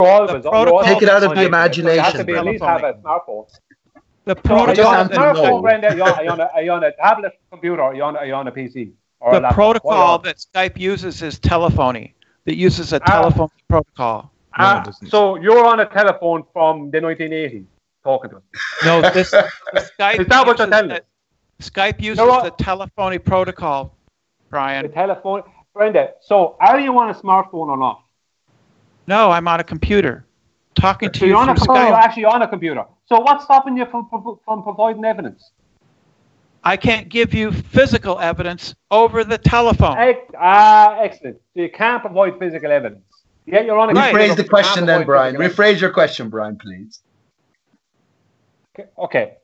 all of us. protocol- Take it out of the it, so You have to imagination, be at least have a smartphone. The So are you protocol. on a just that- smartphone, no. Are you on, are you on a, are you on a tablet computer? Or are you on, are you on a PC? Or the laptop? What are you protocol that Skype uses is telephony. That uses a Ah. telephone protocol. No, Ah, so you're on a telephone from the 1980s talking to us. No, this Skype. Is that what you're uses telling the- Skype uses what? the telephony protocol, Brian. The telephone. Brenda, so are you on a smartphone or not? No, I'm on a computer, talking to So you you're on a through computer, you're actually on a computer. So what's stopping you from, from, from providing evidence? I can't give you physical evidence over the telephone. Ex- Ah, excellent. So you can't provide physical evidence. Yeah, you're on a Right. computer, Rephrase the question can't then, Brian. Rephrase your question, Brian, please. Okay.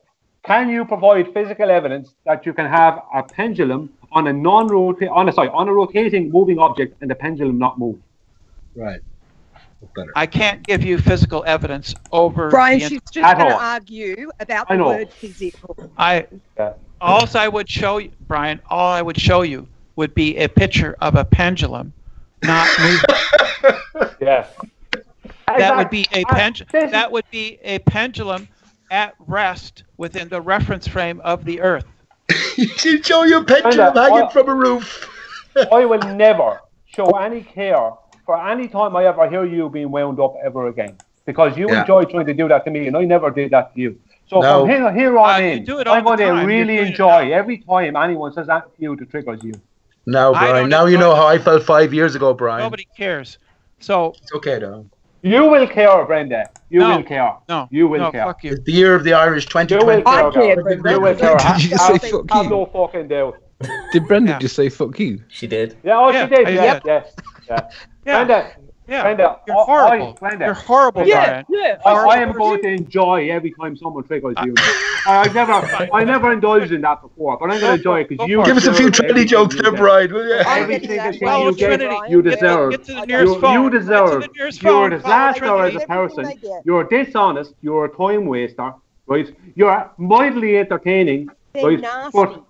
Can you provide physical evidence that you can have a pendulum on a non-rotating, on a sorry, on a rotating moving object and the pendulum not move? Right. Better. I can't give you physical evidence over Brian, the she's just At going to argue about I the word physical. I Yeah. all I would show you, Brian, all I would show you would be a picture of a pendulum not moving. Yeah. that would be a pendulum. That would be a pendulum at rest within the reference frame of the Earth. She'll show you a pendulum hanging from a roof. I will never show any care for any time I ever hear you being wound up ever again. Because you Yeah. enjoy trying to do that to me, and I never did that to you. So No. from here, here on Uh, in, do it all I'm going to really enjoy every time anyone says that to you that triggers you. No, Brian. Now you know how I felt five years ago, Brian. Nobody cares. So It's okay, though. You will care, Brenda. You No. will care. no, You will no, care. fuck you. It's the year of the Irish You will 2020. care. I care, Gary. Brenda. You will care. Did you just Have- say fuck you? no fucking doubt. Did Brenda Yeah. just say fuck you? She did. Yeah, oh, Yeah, she did. I Yeah, did. yeah, yeah. Yeah, Brenda, yeah. Brenda, You're I- I- horrible. Brenda. You're horrible, Yeah, Brian. yeah. I, I am going to enjoy every time someone triggers you. I, I never, I never indulged in that before, but I'm going to enjoy it because you. Give us a few deserve Trinity jokes you there. Brian, will you? I'm Every single that thing Follow you right, get, Trinity. Brian. you Get to- deserve. Get to the nearest You, phone. you Get to deserve. the nearest You're phone. a Follow disaster as a person. Everything they get. You're dishonest. You're a time waster, right? You're mildly entertaining, right? But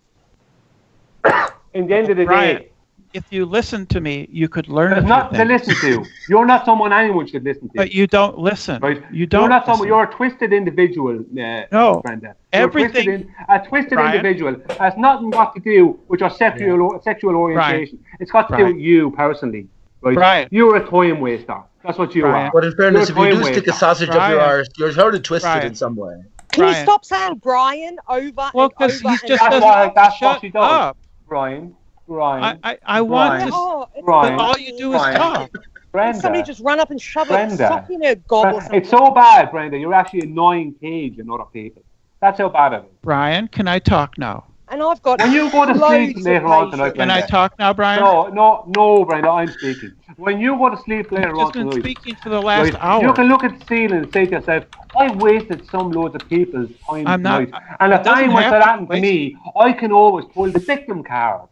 in the end of the Brian, day, If you listen to me, you could learn a there's few nothing to listen to. You're not someone anyone should listen to. But you don't listen. Right. You don't. You're not someone. You're a twisted individual, uh, No. Brenda. You're a twisted Everything- in- a twisted Brian. individual has nothing got to do with your sexual sexual orientation. It's got to do with you personally. Right. Brian. You're a time waster. That's what you Brian. are. But in fairness, if You're a you do time stick a waster. sausage up your arse, you're sort of twisted Brian. in some way. Can you stop saying Brian over Well, and because over he's and just That's over? doesn't why- that's what shut she does. up. Brian. Brian. I, I, I want Brian. to. Oh, Brian. But all you do is Brian. talk. Uh, Brenda. Somebody just run up and shove a Brenda. sock in her gob Brenda, something. It's so bad, Brenda. You're actually annoying Cage and other people. That's how bad it is. Brian, can I talk now? and I've got When you go to sleep loads later of on tonight, patience. Can I talk now, Brian? No, no, no, Brenda. I'm speaking. When you go to sleep later I've on just been tonight, speaking for the last right, hour. you can look at the ceiling and say to yourself, "I've wasted some loads of people's time I'm not- and if doesn't anyone have said to that to me, I can always pull the victim card.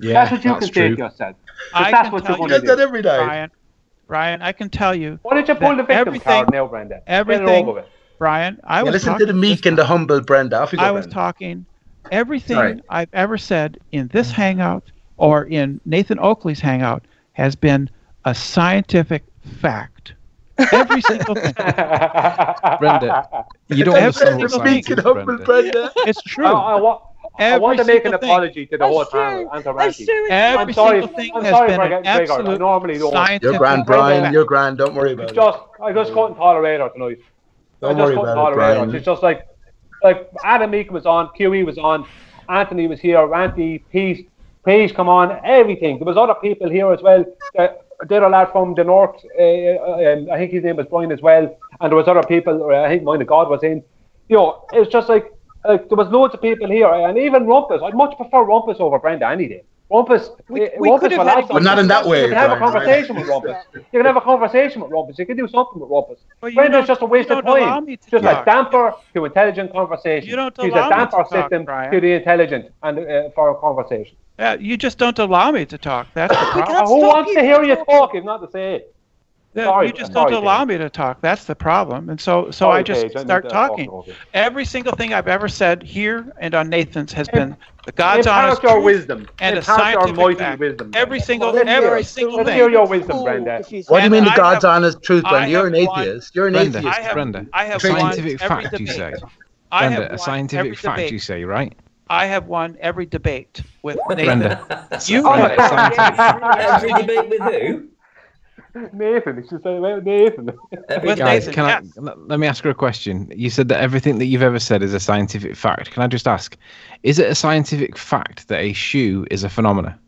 Yeah, that's what you that's can true. say to yourself. I that's what you're You going get to that do. every night. Brian, Brian, I can tell you, Why don't you pull the victim everything- card now, Brenda? Everything- Brian. I Yeah, was listen to the meek and the humble, Brenda. Off you go, I was Brenda. talking everything Sorry. I've ever said in this hangout or in Nathan Oakley's hangout has been a scientific fact. Every single thing. Brenda, You don't Every understand what single science is, Meek and humble, Brenda. Brenda. It's true. I, wa- I Every want to make an thing. apology to the whole That's true. panel and to That's Ranty. true. Every I'm sorry. single thing I'm has sorry been for an getting triggered. I normally don't. You're grand, Brian. You're grand. Don't worry about It's it. just I just couldn't tolerate her tonight. Don't just worry couldn't about it, tolerate her. Brian. It's just like like Adam Meek was on, QE was on, Anthony was here, Randy, Peace, Peace come on, everything. There was other people here as well. Uh, there a lad from the north, uh, uh, um, I think his name was Brian as well, and there was other people. uh, I think Mind of God was in. You know, it was just like like there was loads of people here, and even Rumpus. I'd much prefer Rumpus over Brenda any day. Rumpus, We- uh, we Rumpus could have had a. But not in that way, You can have a Brian, right? conversation with Rumpus. You can have a conversation with Rumpus. You can do something with Rumpus. But you Brenda's just a waste of time. me to Just a damper to intelligent conversation. You don't She's allow a me damper to talk, system Brian. to the intelligent and uh, for a conversation. Yeah, you just don't allow me to talk. That's the problem. Uh, who wants to hear you talk if not to say it? Then Sorry, you just sorry, don't allow Payge. me to talk. That's the problem. And so, so Sorry, I just Payge, I need start to uh, talking. over. Every single thing I've ever said here and on Nathan's has been the God's honest Impart your truth wisdom. and a Impart your scientific mighty fact. wisdom. Every single, Let's hear every it. single Let's thing. hear your wisdom, Brenda. What do you mean the God's have- honest truth, I Brenda? You're an atheist. You're an Brenda, atheist. I have, Brenda, I have scientific every fact, you say. I have Brenda, won a scientific every fact, debate. you say, right? I have won every debate with Nathan. Brenda, You Brenda, my a God, scientific Every debate with who? Nathan, it's just like Nathan. Every With Guys, Nathan, can yes. I let- let me ask her a question? You said that everything that you've ever said is a scientific fact. Can I just ask, is it a scientific fact that a shoe is a phenomena?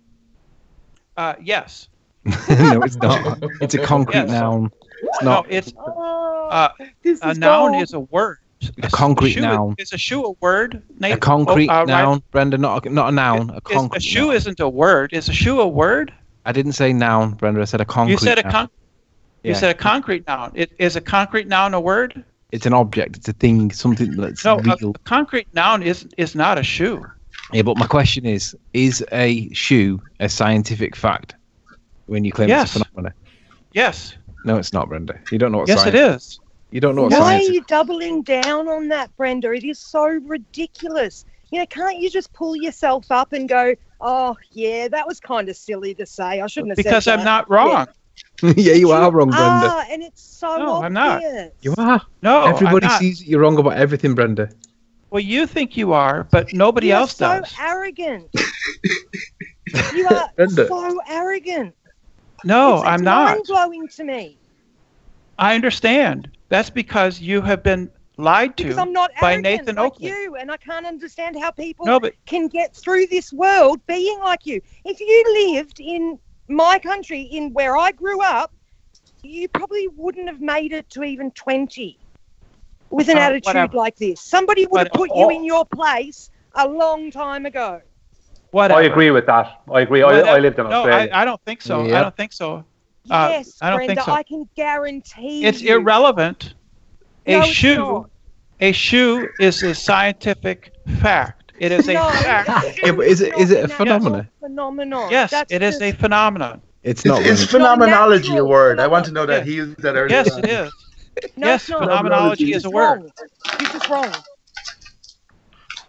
Uh, yes. no, it's not. It's a concrete Yes. noun. It's No, it's uh, a noun gold. is a word. a concrete shoe noun. Is, is a shoe a word? A concrete Oh, uh, right. noun, Brenda, not a, not a noun. A Is- concrete. a shoe noun. isn't a word. Is a shoe a word? I didn't say noun, Brenda. I said a concrete. You said a noun. con- You Yeah. said a concrete noun. It, is a concrete noun a word? It's an object. It's a thing. Something that's No, a, real. a concrete noun is is not a shoe. Yeah, but my question is: Is a shoe a scientific fact? When you claim Yes. it's a phenomenon. Yes. No, it's not, Brenda. You don't know what Yes, science. it is. You don't know what Why science. are is. you doubling down on that, Brenda? It is so ridiculous. You know, can't you just pull yourself up and go, "Oh, yeah, that was kind of silly to say. I shouldn't have Because said Because I'm that." not wrong. yeah, you are wrong, Brenda. Ah, and it's so No, obvious. I'm not. You are. No, Everybody I'm not. sees you're wrong about everything, Brenda. Well, you think you are, but nobody you else are so does. arrogant. you are Brenda. so arrogant. No, it's, I'm not. Mind blowing to me I understand. That's because you have been lied because to I'm not by Nathan like Oakley. you, and I can't understand how people No, but can get through this world being like you. If you lived in my country, in where I grew up, you probably wouldn't have made it to even 20 with an Uh, attitude whatever. like this. Somebody would have But- put you in your place a long time ago. whatever. I agree with that. I agree. I, I lived in No, Australia. I, I don't think so. I don't think so. Uh, Yes, I don't Brenda, think so. I can guarantee It's you. irrelevant. A No, shoe, not. a shoe is a scientific fact. It is a No, fact. Yeah, but is it- is it a phenomenon? Phenomenon. Yes, That's it is just- a phenomenon. It's It's, not. it's Brenda. not phenomenology a natural. word. I want to know that Yeah. he used that earlier. Yes, it is. No, yes, it's phenomenology You're is a word. wrong. You're just wrong.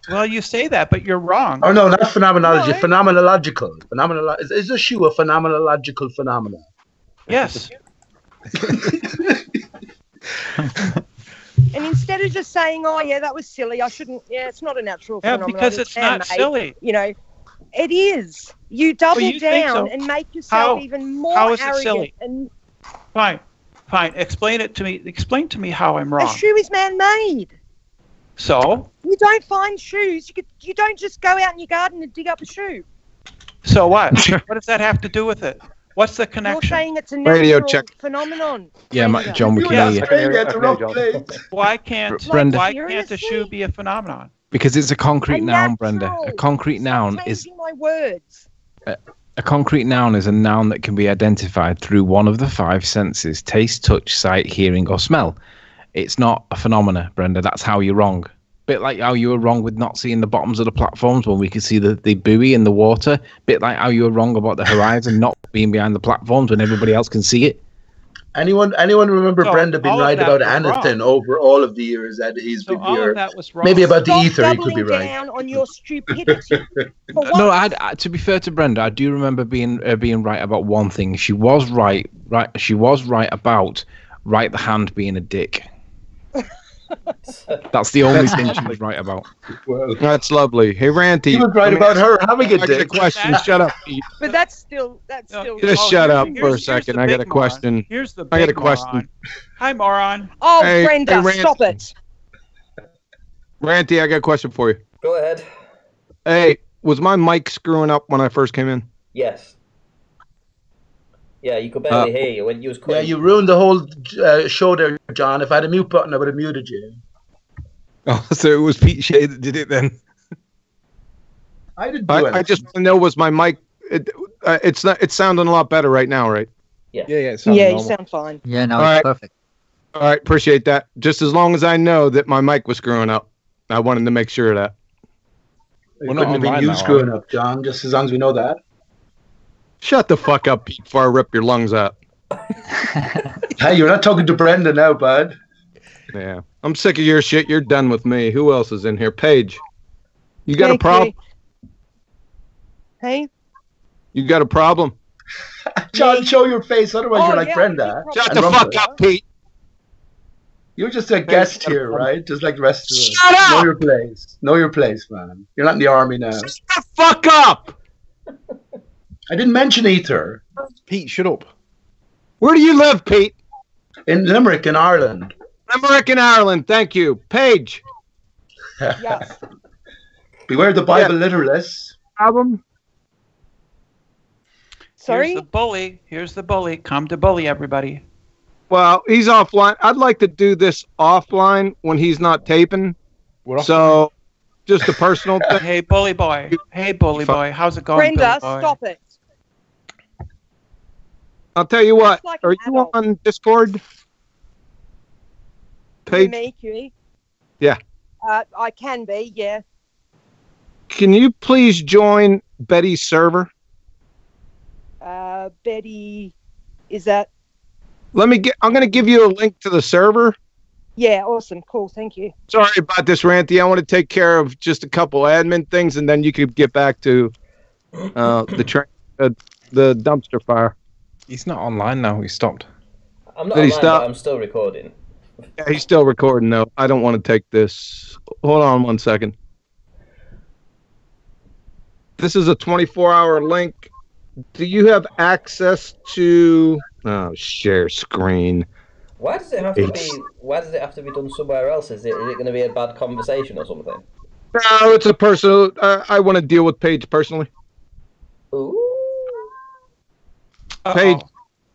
Well, you say that, but you're wrong. Oh no, not phenomenology. No. Phenomenological. Phenomenolo- is, is a shoe a phenomenological phenomenon? Yes. And instead of just saying, "Oh, yeah, that was silly. I shouldn't." Yeah, it's not a natural Yeah, phenomenon. because it's not man-made." silly. You know, it is. You double you down so. and make yourself How- even more how is it arrogant. silly? And Fine. Fine. Explain it to me. Explain to me how I'm wrong. a wrong. shoe is man-made. So, You don't find shoes. You could, you don't just go out in your garden and dig up a shoe. so what? what does that have to do with it? What's the connection? You're saying it's a natural Radio check. phenomenon. Yeah, Ma- Brenda. John, we can hear you I can hear you. At the I can rough hear you, place. John. Why can't Brenda. why can't a shoe be a phenomenon? because it's a concrete A noun, Brenda. A natural. concrete Stop noun is changing my words. a concrete noun is a noun that can be identified through one of the five senses: taste, touch, sight, hearing, or smell. It's not a phenomena, Brenda. That's how you're wrong. Bit like how you were wrong with not seeing the bottoms of the platforms when we could see the, the buoy in the water. Bit like how you were wrong about the horizon not being behind the platforms when everybody else can see it. Anyone anyone remember So, Brenda being right about was wrong. anything over all of the years that he's So been all here? of that was wrong. Maybe about the ether, he could be right. down on your stupidity. No, once. I, I, to be fair to Brenda, I do remember being uh, being right about one thing. She was right, right. She was right about right the hand being a dick. That's the only thing she was right about. Well, That's lovely. Hey, Ranty. he was right let me about her having a ask you a dick. question. Shut up. Pete. But that's still that's No, still. Just shut up for a second. I got a question. moron. Here's the I got a question. moron. Hi, moron. Oh, Hey, Brenda, hey, Ranty. stop it. Ranty, I got a question for you. Go ahead. Hey, was my mic screwing up when I first came in? Yes. Yeah, you could barely Uh, hear you when you was Yeah, you ruined the whole uh, show there, John. If I had a mute button, I would have muted you. Oh, so it was Pete Shea that did it then. I didn't do I, anything. I just want to know was my mic? It, uh, it's not. It's sounding a lot better right now, right? Yeah, yeah, it sounds Yeah, you sound fine. Yeah, no, All it's right. perfect. All right, appreciate that. Just as long as I know that my mic was screwing up, I wanted to make sure of that. It We're not couldn't have been you now, screwing up, John. Just as long as we know that. Shut the fuck up, Pete, before I rip your lungs out. Hey, you're not talking to Brenda now, bud. Yeah. I'm sick of your shit. You're done with me. Who else is in here? Payge. You got a problem? you. Hey? You got a problem? John, Me? show your face, otherwise Oh, you're like yeah, Brenda. Shut the Rumble. fuck up, Pete. You're just a guest here, right? Just like the rest of us. Shut up! Know your place. Know your place, man. You're not in the army now. Shut the fuck up! I didn't mention Ether. Pete, shut up. Where do you live, Pete? In Limerick, in Ireland. Limerick, in Ireland. Thank you. Payge. Yes. Beware the Bible literalists. Problem? Sorry? Here's the bully. Here's the bully. Come to bully everybody. Well, he's offline. I'd like to do this offline when he's not taping. We're. So, just a personal thing. Hey, bully boy. Hey, bully boy. How's it going, Brenda, boy? stop it. I'll tell you what. Like Are you adult. on Discord? You Me, Huey? Yeah. Uh, I can be, yeah. can you please join Betty's server? Uh, Betty, is that? Let me get. I'm going to give you a link to the server. Yeah, awesome, cool, thank you. Sorry about this, Ranty. I want to take care of just a couple admin things, and then you could get back to uh, the train, uh, the dumpster fire. He's not online now. He stopped. I'm not Did he online, stop? but I'm still recording. Yeah, he's still recording though. I don't want to take this. Hold on one second. This is a 24-hour link. Do you have access to? Oh, share screen. Why does it have to It's- be? Why does it have to be done somewhere else? Is it? Is it going to be a bad conversation or something? No, it's a personal. Uh, I want to deal with Payge personally. Ooh. Uh-oh. Payge,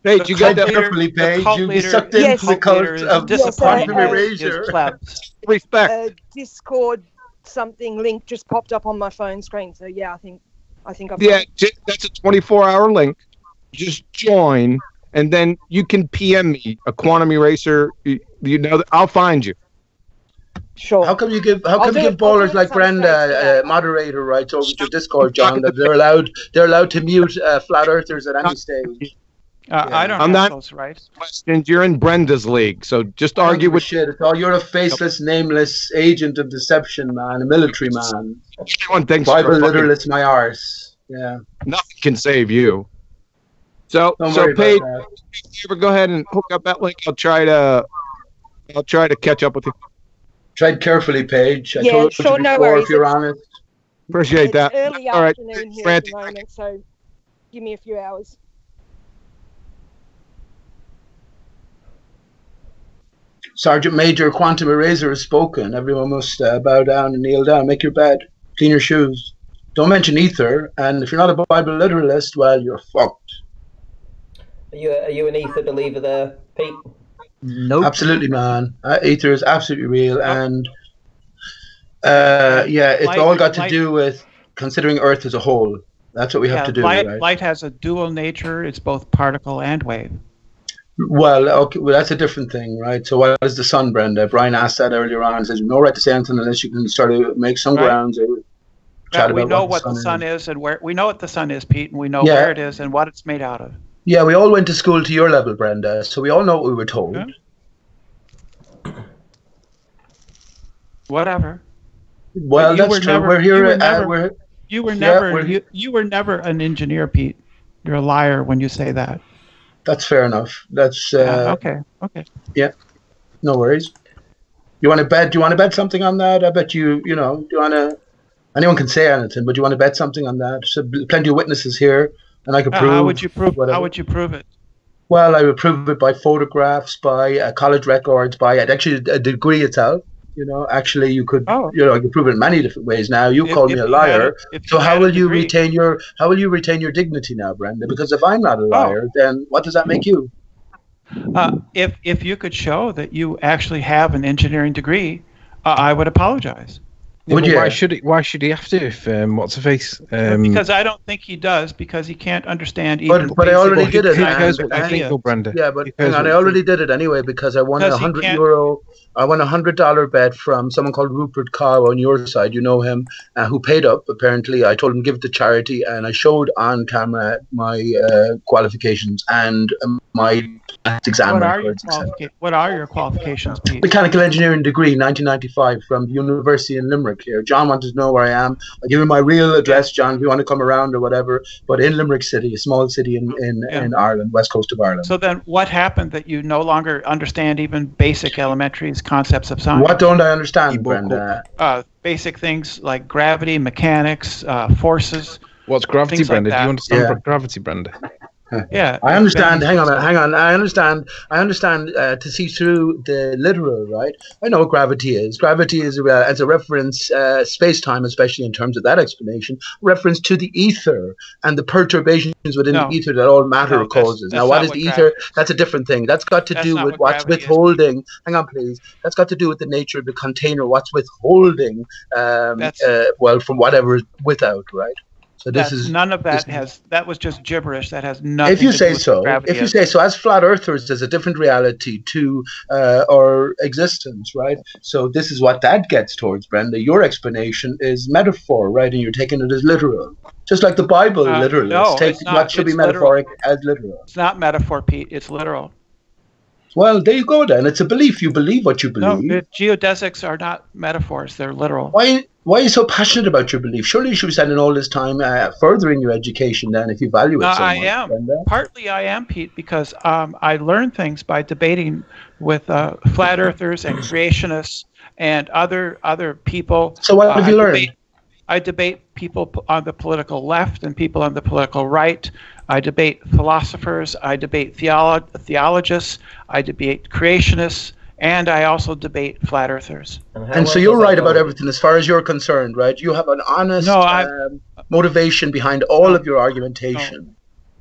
Payge, The you got that leader- carefully, the Payge. cult You'll be leader- sucked Yes. into the cult cult leader is of disappointing quantum his- his erasure. respect. Uh, Discord something link just popped up on my phone screen, so yeah, I think, I think I've. Yeah, it. j- that's a 24-hour link. Just join, and then you can PM me a quantum eraser. You, you know, that I'll find you. Sure. How come you give how come you give it- I'll do ballers like Brenda today. uh, moderator rights over to Discord, John? That they're allowed they're allowed to mute uh, flat earthers at any stage. Uh, Yeah. I don't I'm have not- those rights. Questions. You're in Brenda's league, so just argue with shit. It's all you're a faceless, nameless agent of deception, man, a military man. everyone. Thinks Bible you're fucking- literalist, my arse. Yeah, nothing can save you. So, don't so Payge, about go ahead and hook up that link. I'll try to, I'll try to catch up with you. Tread carefully, Payge. I Yeah, told sure, you no before, worries. if you're It's- honest. Appreciate it's that. early All right, afternoon here Frantic. at the moment, so give me a few hours. Sergeant Major Quantum Eraser has spoken. Everyone must uh, bow down and kneel down. Make your bed. Clean your shoes. Don't mention ether. And if you're not a Bible literalist, well, you're fucked. Are you? Are you an ether believer there, Pete? Nope. Absolutely, man. Uh, ether is absolutely real, and uh, yeah, it's Light- all got to light- do with considering Earth as a whole. That's what we have to do, light, right? light has a dual nature. It's both particle and wave. Well, okay, well, that's a different thing, right? So, what is the sun, Brenda? Brian asked that earlier on. Says no right to say anything unless you can start to make some Right. grounds or Yeah, we about know what what the the sun sun is. is and where we know what the sun is, Pete, and we know Yeah. where it is and what it's made out of. Yeah, we all went to school to your level, Brenda, so we all know what we were told. Yeah. Whatever. Well, You that's were true. never- we're you here. were uh, never- we're You were Yeah, never we're- you, you were never an engineer, Pete. You're a liar when you say that. that's fair enough. That's Yeah, uh, okay, okay. Yeah. No worries. You want to bet? Do you want to bet something on that? I bet you. You know. Do you want to? Anyone can say anything, but do you want to bet something on that? So plenty of witnesses here, and I could prove. how would you prove? whatever. How would you prove it? Well, I would prove it by photographs, by uh, college records, by actually a degree itself. You know, actually, you could. Oh. You know, I could prove it in many different ways. Now you If- call me a liar. a- So how will you retain your how will you retain your dignity now, Brenda? Because if I'm Oh. not a liar, then what does that make you? Uh, if if you could show that you actually have an engineering degree, uh, I would apologize. Yeah, Would but you? Why should he? Why should he have to? If um, what's a face? Um, because I don't think he does because he can't understand even. But- but I already did it, who and- what you think, Brenda? Yeah, but Who cares hang on, I already did it anyway because I won a hundred can't- I won a hundred dollar bet from someone called Rupert Cow on your side. You know him, uh, who paid up. Apparently, I told him to give it to charity, and I showed on camera my uh, qualifications and um, my maths exam What are your records, etc. What are your qualifications, Pete? Mechanical engineering degree, 1995, from the University in Limerick here. John wanted to know where I am. I'll give you my real address, John, if you want to come around or whatever. But in Limerick City, a small city in, in, Yeah. in Ireland, west coast of Ireland. So then, what happened that you no longer understand even basic elementary concepts of science? what don't I understand, Iboko. Brenda? Uh, basic things like gravity, mechanics, uh, forces. What's gravity, Things like Brenda? Do you understand Yeah. gravity, Brenda? Yeah. I understand. Hang on, hang on. I understand. I understand uh, to see through the literal, right? I know what gravity is. Gravity is uh, as a reference, uh, space time, especially in terms of that explanation, reference to the ether and the perturbations within No. the ether that all matter No, causes. that's now, what is not is what the gravity ether? That's a different thing. That's got to That's do with what what's gravity is. withholding. Hang on, please. That's got to do with the nature of the container. What's withholding? Um, uh, well, from whatever is without, right? So this that- is none of that has. That was just gibberish. That has nothing. if you to do say with so, gravity if you say so, as flat earthers, there's a different reality to uh, our existence, right? So this is what that gets towards, Brenda. Your explanation is metaphor, right? And you're taking it as literal, just like the Bible Uh, literalists no, take it's not. what should be It's literal. metaphoric as literal. It's not metaphor, Pete. It's literal. Well, there you go. Then it's a belief. You believe what you believe. the geodesics are not metaphors. They're literal. why? Why are you so passionate about your belief? Surely you should be spending all this time uh, furthering your education. Then, if you value it No, so I much, am. Brenda. Partly I am, Pete, because um, I learn things by debating with uh, flat earthers and creationists and other other people. So what Uh, have you I learned? Debate, I debate people on the political left and people on the political right. I debate philosophers. I debate theolo- theologists. I debate creationists. And I also debate flat earthers. how And so you're right about everything as far as you're concerned, right? You have an honest No, I- um, motivation behind all of your argumentation.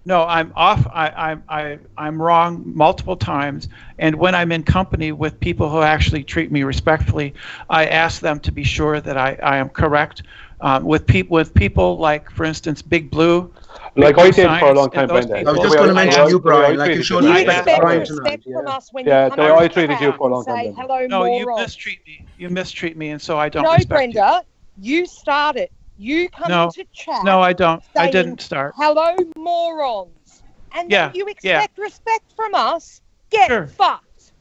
No, I'm off. I, I'm I, I'm wrong multiple times. And when I'm in company with people who actually treat me respectfully, I ask them to be sure that I, I am correct. Um, with people with people like, for instance, Big Blue. Like I Blue did for a long time, and Brenda. I was just going to mention you, Brian. Like you showed you. You I- respect expect Brian tonight. respect Yeah. from us when Yeah, you come the on I the treated you for a long and say, time, Hello, No, you mistreat me. You mistreat me, and so I don't No, respect Brenda, you started. You come No. into chat. No, I don't. I didn't start. Hello, morons. And Yeah, then you yeah. expect respect from us. Get Sure. fucked.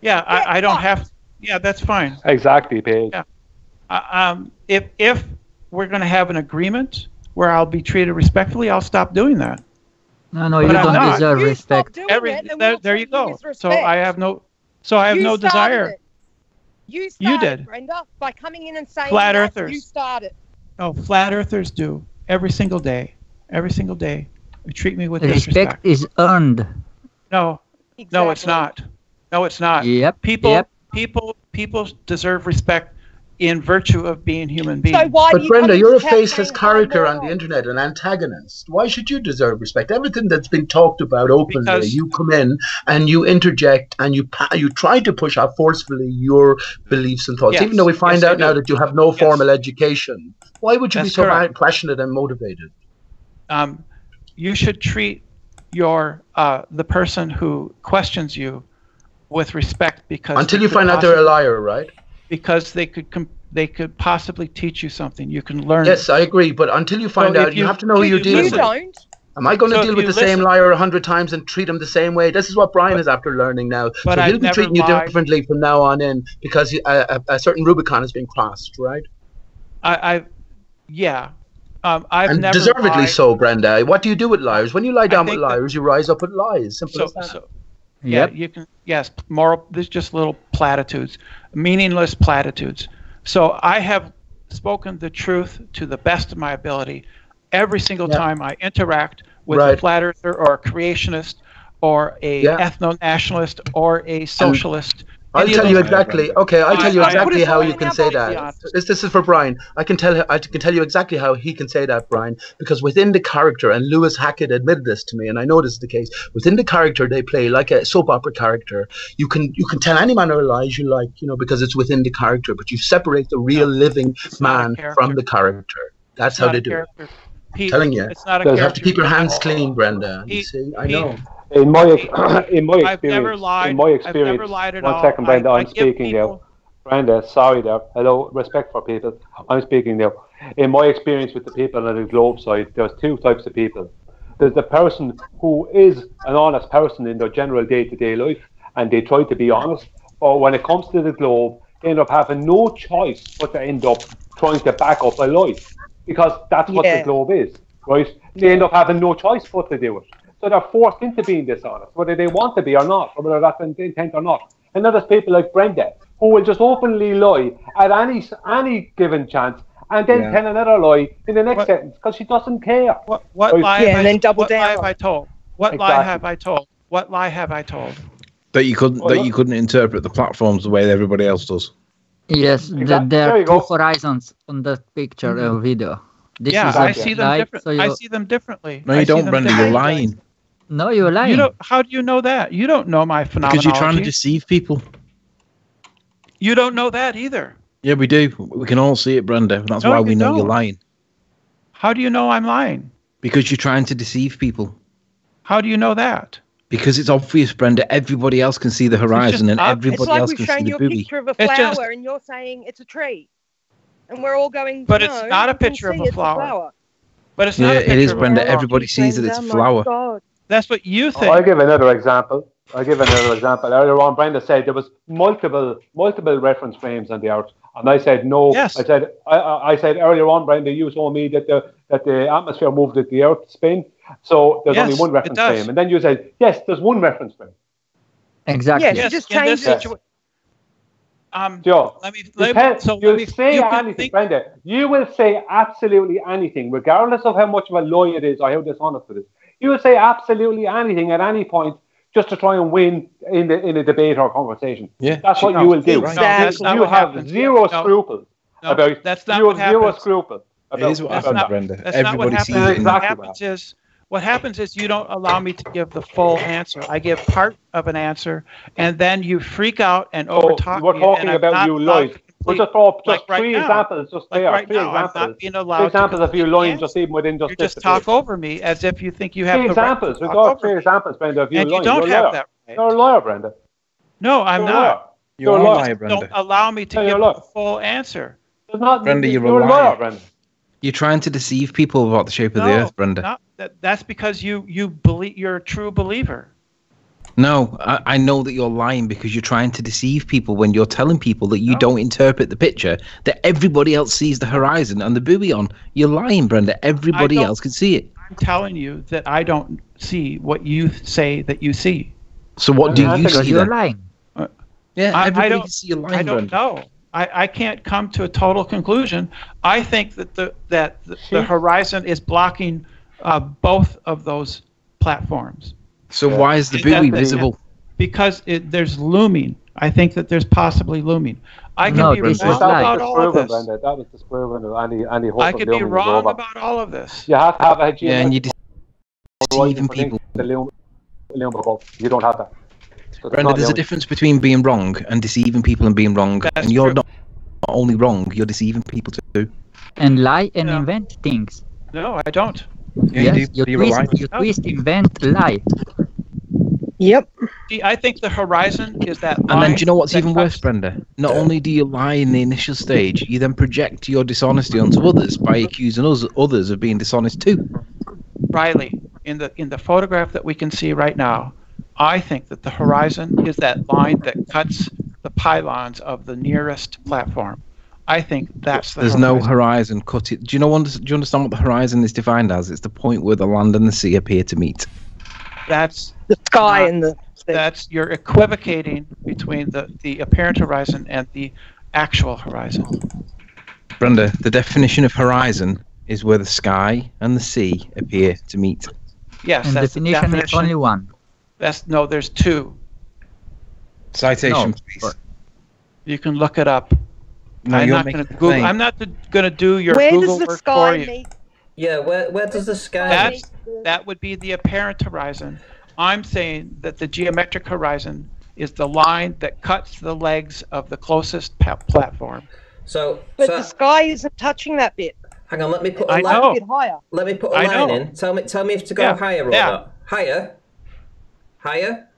Yeah, Get I, I don't fucked. have. Yeah, that's fine. Exactly, Payge. Yeah. Uh, um, if if we're going to have an agreement where I'll be treated respectfully, I'll stop doing that. No, no, But you I'm don't not. deserve you respect. Stop doing Every it, and there, we'll there you go. So. I have no. So I have You no started desire. it. You You did. Brenda, by coming in and saying Flat that, earthers. You started. No, flat earthers do every single day. Every single day, they treat me with Respect disrespect. is earned. No, no, it's not. No, it's not. Yep. People, Yep. people, people deserve respect in virtue of being human beings. So why But you Brenda, you're a faceless character on the internet, an antagonist. Why should you deserve respect? Everything that's been talked about openly, Because- you come in and you interject and you you try to push out forcefully your beliefs and thoughts, Yes. even though we find Yes, out now that you have no Yes. formal education. Why would you be so correct. passionate and motivated? um, you should treat your uh, the person who questions you with respect because Until you could find out they're a liar, right? Because they could com- they could possibly teach you something you can learn Yes, I agree. But until you find So out, you, you- have to know who you're you dealing You with. don't. Am I going to So deal with you the same liar a hundred times and treat him the same way? This is what Brian is after learning now. But so I've he'll be never treating you differently from now on in because he, a, a, a certain Rubicon has been crossed, right? I, I yeah um, I've and never deservedly lied. so, Brenda. What do you do with liars? When you lie down with think that- liars, you rise up with lies. Simple so, as that. so yeah Yep. you can yes moral there's just little platitudes meaningless platitudes so I have spoken the truth to the best of my ability every single Yeah. time I interact with Right. a flat earther or a creationist or a Yeah. ethno-nationalist or a socialist I'll tell you exactly. Okay, I'll tell you exactly how you can say that. This, this is for Brian. I can tell. I can tell you exactly how he can say that, Brian, because within the character, and Lewis Hackett admitted this to me, and I know this is the case. Within the character, they play like a soap opera character. You can you can tell any manner of lies you like, you know, because it's within the character. But you separate the real living It's man from the character. That's It's how they a do it. character. Pete, Telling you. it's not a You You character. have to keep your hands oh. clean, Brenda. You see, I Pete, know. In my in my I've never experience, lied. in my I've experience, never lied at one all. second, Brenda, I, I'm I give speaking now. Brenda, sorry there. Hello, respect for people. I'm speaking now. In my experience with the people on the globe side, there's two types of people. There's the person who is an honest person in their general day-to-day life, and they try to be honest. But when it comes to the globe, they end up having no choice but to end up trying to back up a lie, because that's what Yeah. the globe is, right? They end up having no choice but to do it. So they're forced into being dishonest, whether they want to be or not, or whether that's an intent or not. And then there's people like Brenda who will just openly lie at any any given chance, and then Yeah. tell another lie in the next What- sentence because she doesn't care. What what Right. lie Yeah, have and I, then double what lie have I told? What lie have I told? What lie have I told? That you couldn't Well, that you couldn't interpret the platforms the way everybody else does. Yes, Exact- that there there are you two go. horizons on that picture uh, video. This yeah, is I a see them light, different. so I see them differently. No, you see don't, Brenda. You're lying No, you're lying. You don't. How do you know that? You don't know my phenomenology. because you're trying to deceive people. You don't know that either. Yeah, we do. We can all see it, Brenda. That's No, why we know you're don't. lying. How do you know I'm lying? Because you're trying to deceive people. How do you know that? Because it's obvious, Brenda. Everybody else can see the horizon, and ob- It's everybody like else we've can shown see you a booby. picture of a flower just- and you're saying it's a tree. And we're all going, But no, it's not a picture of see a flower. But it's Yeah, not. a it is, picture of a Brenda. flower. Everybody sees that it's a Oh flower. God. That's what you think. I'll give another example. I'll give another example. Earlier on, Brenda said there was multiple multiple reference frames on the Earth, and I said no. Yes. I said I, I I said earlier on, Brenda, you told me that the that the atmosphere moved at the Earth spin, so there's Yes, only one it reference does. frame, and then you said yes, there's one reference frame. Exactly. Yes. Yes, just in this change it. situa- Um, Joe, let me. Let me so you'll let me. say you anything, think- Brenda. You will say absolutely anything, regardless of how much of a lie it is or how dishonest it is. You will say absolutely anything at any point just to try and win in the in a debate or conversation. Yeah. That's what No, you will do. no, that's You- not you what have happens. zero No, scruples no, about that's not zero, what zero happens. scruples. It about- is what That's happens, not- Brenda. That's not what happens. sees That's. What exactly happens is what happens is you don't allow me to give the full answer. I give part of an answer, and then you freak out and Oh, overtalk we're talking and about not you allowed lied. to We'll complete- just throw up like just right three now. examples, just Like there, right three now, I'm not examples. being Three allowed to examples of you complete lying just even within just You just talk over me as if you think you have Three the right examples. to We talk got over three me. examples, Brenda, of you and lying. you don't You're have that right. You're a liar, Brenda. No, I'm You're not. You're You're a a liar. liar, Brenda. Don't allow me to No, give you're the full answer. Not, Brenda, you're a you're a liar, liar. Brenda. You're trying to deceive people about the shape of the Earth, Brenda. Not, that, that's because you you believe you're a true believer. No, I, I know that you're lying because you're trying to deceive people when you're telling people that you No. don't interpret the picture, that everybody else sees the horizon and the buoy on. You're lying, Brenda. Everybody else can see it. I'm telling you that I don't see what you say that you see. So what do you see you're then? lying. Yeah, I- I everybody don't- can see you're I don't Brenda. know. I, I can't come to a total conclusion. I think that the that the, the horizon is blocking uh, both of those platforms So Yeah. why is the Is that buoy visible? because it, there's looming. I think that there's possibly looming. I can No, be wrong about all of this. Brenda. That was disproven of any, any hope I could be wrong about all of this. You have to have a Yeah, and you're deceiving people. The loom, loom. You don't have that. So Brenda, not there's a difference between being wrong and deceiving people and being wrong. That's and you're true. not only wrong, you're deceiving people too. And lie and Yeah. invent things. No, I don't. yes, you, You're a liar. twist, you twist, invent, lie. Yep. See, I think the horizon is that. And then do you know what's even worse, Brenda? Not only do you lie in the initial stage, you then project your dishonesty onto others by accusing us others of being dishonest too. Riley, in the in the photograph that we can see right now, I think that the horizon is that line that cuts the pylons of the nearest platform. I think that's the There's no horizon. horizon cut it. Do you know? Do you understand what the horizon is defined as? It's the point where the land and the sea appear to meet. That's The sky Not- and the. that's you're equivocating between the the apparent horizon and the actual horizon. Brenda, the definition of horizon is where the sky and the sea appear to meet. Yes, and that's the definition, is definition. only one. That's no, there's two. Citation, No, please. You can look it up. No, I'm you're not making going to Google. I'm not going to do your Where Google does the work sky for you. meet? Yeah, where where does the sky That's meet? That would be the apparent horizon. I'm saying that the geometric horizon is the line that cuts the legs of the closest pa- platform. So, But so the sky isn't touching that bit. hang on, let me put a I line. know. A bit higher. Let me put a I line know. in. Tell me, tell me if to go Yeah, higher or yeah. not. Higher, higher.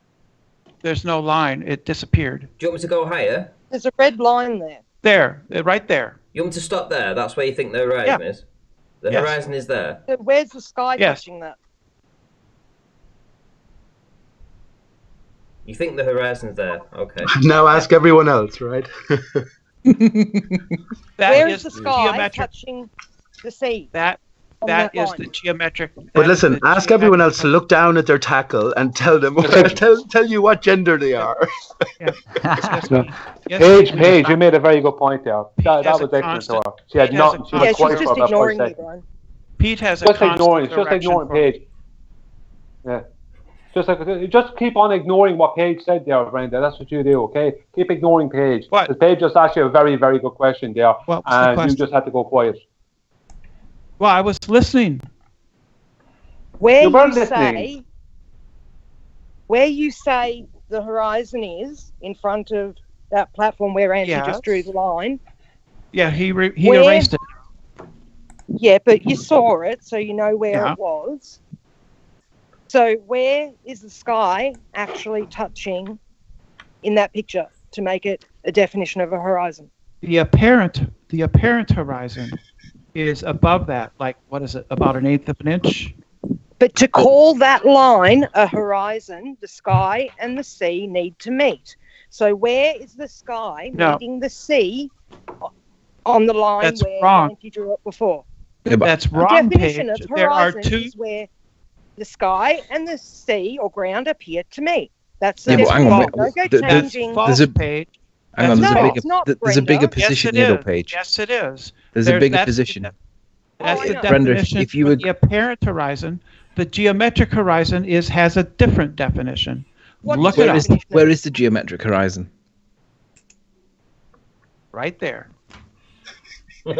There's no line. It disappeared. Do you want me to go higher? There's a red line there. There, right there. You want me to stop there? That's where you think the horizon Yeah. is. The yes. horizon is there. So where's the sky yes. touching that? You think the horizon's there? Okay. Now ask everyone else, right? Where is, is the sky geometric. touching the sea? That Oh, that that is line? the geometric. But listen, ask everyone else to look down at their tackle and tell them tell tell you what gender they are. Yes, No. Yes, Payge, Payge, you made a very good point there. Pete That, that was a excellent to her. She had Pete has a nothing. She was Yeah, she's quiet for just about five ignoring me, seconds. Brian. Pete has a Just constant ignoring, just erection ignoring for- Payge. Yeah. Just like, just keep on ignoring what Payge said there, Brenda. That's what you do, okay? Keep ignoring Payge. What? 'Cause Payge just asked you a very, very good question there, What was the and you just had to go quiet. Well, I was listening. Where You you, listening. say, where you say the horizon is in front of that platform where Andrew Yes. just drew the line. Yeah, he re- he Where- erased it. Yeah, but you saw it, so you know where Yeah. it was. So where is the sky actually touching in that picture to make it a definition of a horizon? The apparent the apparent horizon is above that. Like what is it? About an eighth of an inch. But to call that line a horizon, the sky and the sea need to meet. So where is the sky No. meeting the sea on the line That's where wrong. Andy drew it before? Yeah, That's The wrong, Payge. definition of There are horizon two. is where the sky and the sea or ground appear to meet. That's the Yeah, but hang definition. on, wait, Don't go the- the- changing. False, There's a- Payge. Hang on, there's No, a it's bigger not, there's a bigger Brenda. Yes, position it here, though, is. Payge. Yes, it is. There's There- a bigger that's position. de- oh, That's Oh, I the know. Brenda, if- definition if you for would- the apparent horizon. The geometric horizon is has a different definition. What Look is it Where up. is the, where is the geometric horizon? Right there.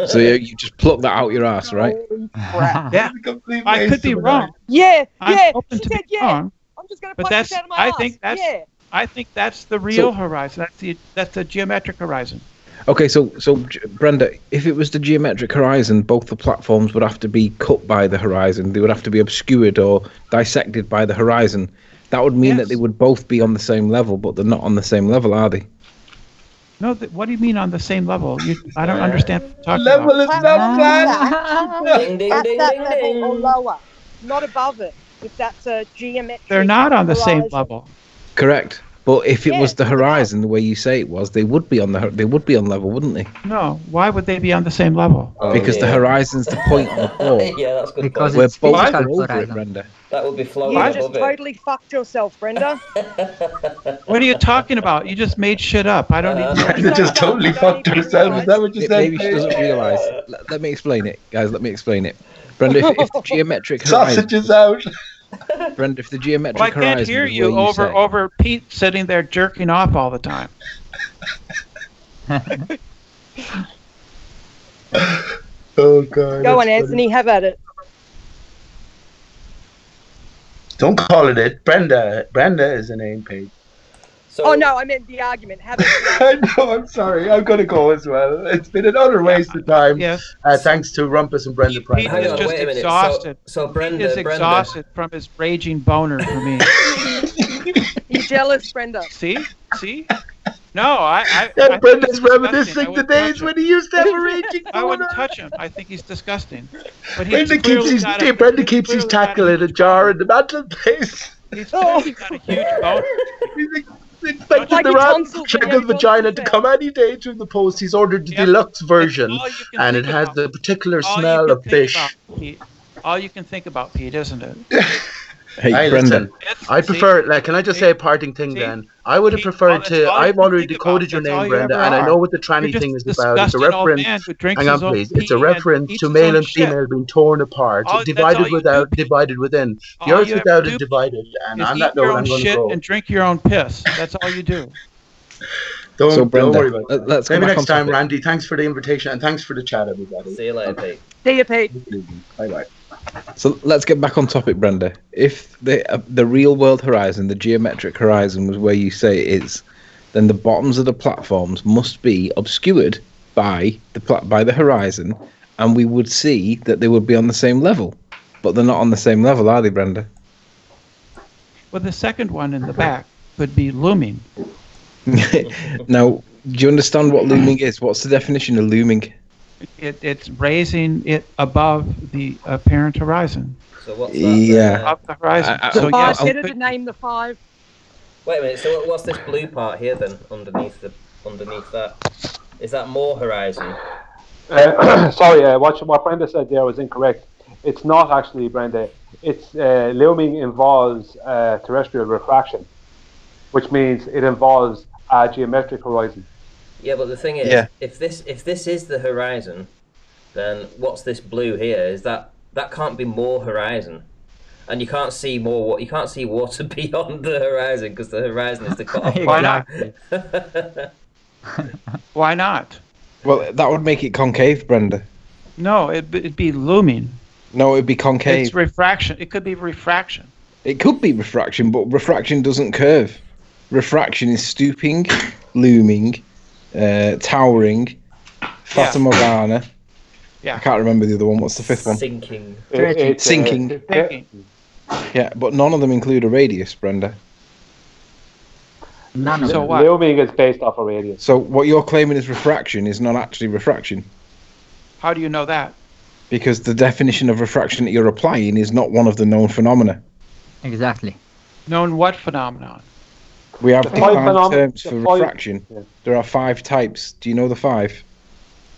So you, you just pluck that out your ass, right? Yeah. I could be wrong. Yeah, I'm she said, yeah. wrong. I'm just going to But pluck that's- this out of my I ass. think that's- yeah. I think that's the real horizon. That's the that's the geometric horizon. Okay, so so Brenda, if it was the geometric horizon, both the platforms would have to be cut by the horizon. They would have to be obscured or dissected by the horizon. That would mean that they would both be on the same level, but they're not on the same level, are they? No, th- what do you mean on the same level? You, I don't understand what you're talking Level about. is not ah. flat. ding ding At ding that ding level or lower, not above it. If that's a geometric. They're not on the same level. Correct. But if it Yeah, was the look it up. horizon, the way you say it was, they would be on the they would be on level, wouldn't they? No, why would they be on the same level? Oh, because the yeah. horizon's the point on the ball. yeah, that's good. Because point. We're it's both physical over it. Brenda. That would be floating You just above it. totally fucked yourself, Brenda. What are you talking about? You just made shit up. I don't Uh, even know. You just totally fucked herself. Is that what you It- said? Maybe she doesn't realise. Let, let me explain it, guys. Let me explain it. Brenda, if, if the geometric horizon, Sausages out. Brenda, if the geometric Well, I can't hear is you over say- over Pete sitting there jerking off all the time. Oh god. Go on, funny. Anthony, have at it. Don't call it it. Brenda. Brenda is a name page. So, Oh no, I meant the argument. Have it. I know. I'm sorry. I'm gonna go as well. It's been another waste of time. Yes, Uh, thanks to Rumpus and Brenda Pete, Prime. Pete is just wait a. So- exhausted. So, Pete Brenda, is Brenda, exhausted from his raging boner for me. You're jealous, Brenda. See, see? No, I. I I Brenda's he's disgusting. I reminiscing the days when he used to have a raging I wouldn't touch him. I think he's disgusting. But he's Brenda keeps his a- Brenda keeps his tackle in a jar in boner. the mantelpiece. He's clearly got a huge boner. Expecting the your rat tonsils when you check have vagina to come any day through the post. He's ordered the deluxe version, All you can and it has about- the particular all smell of fish. about. All you can think about, Pete, isn't it? Hey, Hey, Brenda. listen, It's- I see? prefer. Like, can I just See? say a parting thing? See? Then I would have preferred to. I've already decoded your name, you Brenda, ever and I know what the tranny thing is about. It's a reference. man who drinks Hang on, his please. It's a reference to male own and shit. female being torn apart, All- divided without, do, divided within. All Yours without do, and divided. And Is on eat that your note, own I'm going to shit go. and drink your own piss. That's all you do. Don't, So don't Brenda, worry about it. let- let's go Maybe next time. Ranty. Thanks for the invitation and thanks for the chat, everybody. See you later, Pete. See you, Pete. Bye bye. So let's get back on topic, Brenda. If the uh, the real world horizon, the geometric horizon, was where you say it is, then the bottoms of the platforms must be obscured by the pla- by the horizon, and we would see that they would be on the same level. But they're not on the same level, are they, Brenda? Well, the second one in the back could be looming. now, do you understand what looming is? What's the definition of looming? It, it's raising it above the apparent horizon. So what's that? Yeah. Uh, Above the horizon. I- I- so I- yes, I'll- it Better to name the five. Wait a minute. So what's this blue part here then? Underneath the underneath that, is that more horizon? Uh, sorry, uh, what, what Brenda said there was incorrect. It's not actually, Brenda. It's uh, looming involves uh, terrestrial refraction, which means it involves a geometric horizon. Yeah, but the thing is, Yeah. if this if this is the horizon, then what's this blue here? Is that that can't be more horizon, and you can't see more. wa- You can't see water beyond the horizon because the horizon is the cut-off Why not? Why not? Well, that would make it concave, Brenda. No, it'd, it'd be looming. No, it'd be concave. It's refraction. It could be refraction. It could be refraction, but refraction doesn't curve. Refraction is stooping, looming, uh, towering, Fata Yeah. Morgana. Yeah. I can't remember the other one. What's the fifth one? Sinking. It- it's, uh, Sinking. it- Thinking. Yeah, but none of them include a radius, Brenda. None of So them. what? Looming is based off a radius. So what you're claiming is refraction is not actually refraction, How do you know that? because the definition of refraction that you're applying is not one of the known phenomena. Exactly. Known what phenomenon? We have The five defined phenom- terms the for five- refraction. yeah. There are five types. Do you know the five?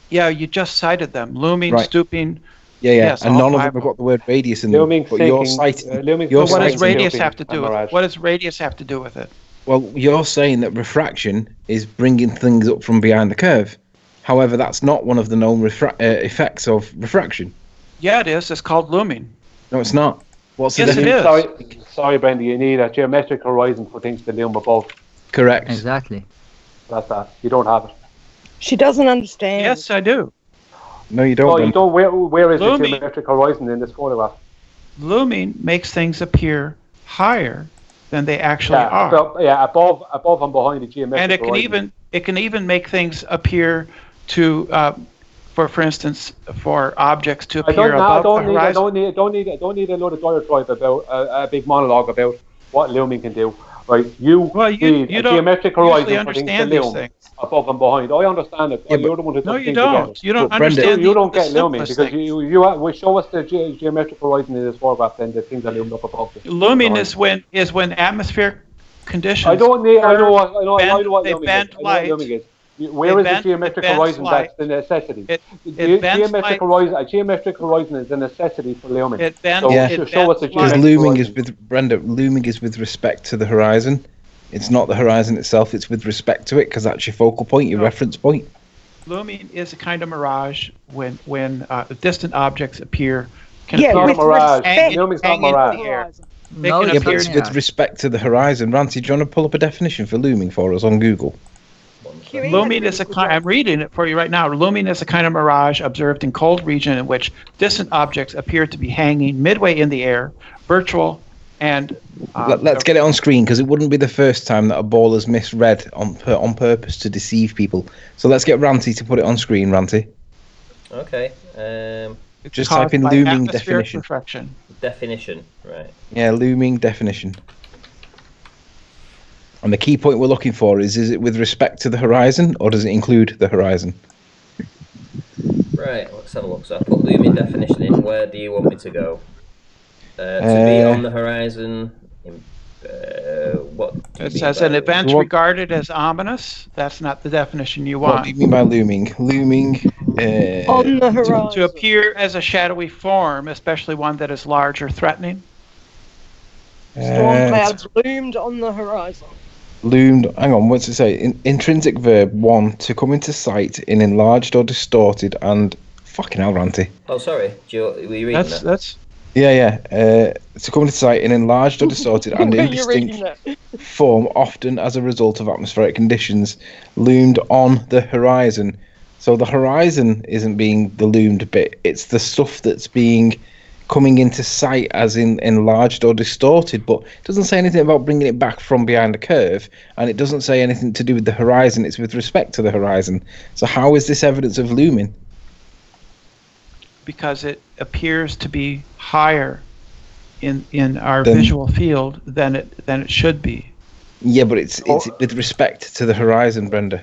Yeah, you just cited them. Looming, Right. stooping. Yeah, yeah. Yes, and all none of them have got the word radius in them. Looming, but you're sinking, citing, uh, looming, you're But what does radius have to do with it? What does radius have to do with it? Well, you're saying that refraction is bringing things up from behind the curve. However, that's not one of the known refra- uh, effects of refraction. Yeah, it is. It's called looming. No, it's not. What's Yes, it definition? is. Sorry, sorry, Brenda. You need a geometric horizon for things to loom above. Correct. Exactly. That's that. You don't have it. She doesn't understand. Yes, I do. No, you don't. Oh, you don't. Where, where is the geometric horizon in this photograph? Looming makes things appear higher than they actually Yeah, are. above, yeah, above, above and behind the geometric and it can even it can even make things appear to uh, for for instance for objects to I appear don't, no, I don't the need, I horizon. don't need, I don't need, I don't need another diatribe about uh, a big monologue about what looming can do. Right, you Well, you- need you a don't geometric horizon for things to understand these loom things. above and behind. I understand it. Yeah, you're the one who No, you don't. together. You don't But Brenda- understand. You, you don't the get looming because thing. you, you have, well, show us the ge- geometric horizon in this photograph, then the things are loomed up above. The Looming is when is when atmospheric conditions. I don't need. I know. what- I know. I know what they looming is. I know what looming is. You- Where is bend- the geometric horizon? light. That's the necessity. It- the it bends geometric horizon. A geometric horizon is a necessity for looming. It bends. So Yeah. it show- show us bends the geometric looming is with Brenda. Looming is with respect to the horizon. It's not the horizon itself. It's with respect to it because that's your focal point, your No. reference point. Looming is a kind of mirage when when uh, distant objects appear. Can Yeah, It's not a with mirage. respect. Looming's not Hang mirage. the air. Horizon. They no, Yeah, but it's to- with respect to the horizon. Ranty, do you want to pull up a definition for looming for us on Google? QE Looming a is a kind. I'm reading it for you right now. Looming is a kind of mirage observed in cold region in which distant objects appear to be hanging midway in the air, virtual, and. Um, Let, us get it on screen because it wouldn't be the first time that a ball has misread on pur- on purpose to deceive people. So let's get Ranty to put it on screen. Ranty, Okay. Um, just type in looming atmospheric definition. refraction. definition. Right. yeah, looming definition. And the key point we're looking for is: is it with respect to the horizon, or does it include the horizon? Right. Let's have a look. So I put looming definition in. Where do you want me to go? Uh, to be Uh, on the horizon. In, uh, what? It says an event You want- regarded as ominous. That's not the definition you want. What do you mean by looming? Looming. Uh, On the To, horizon. to appear as a shadowy form, especially one that is large or threatening. Storm uh, clouds loomed on the horizon. Loomed. Hang on, what's it say? In, intrinsic verb one to come into sight in enlarged or distorted and fucking hell, Ranty. Oh, sorry. Do you, were you reading That's that? that's Yeah, yeah. Uh, to come into sight in enlarged or distorted and When indistinct form, often as a result of atmospheric conditions, loomed on the horizon. So the horizon isn't being the loomed bit; it's the stuff that's being coming into sight as in enlarged or distorted. But it doesn't say anything about bringing it back from behind a curve, and it doesn't say anything to do with the horizon. It's with respect to the horizon. So how is this evidence of looming? because it appears to be higher in in our Then- visual field than it than it should be. Yeah, but it's it's Oh. with respect to the horizon, Brenda.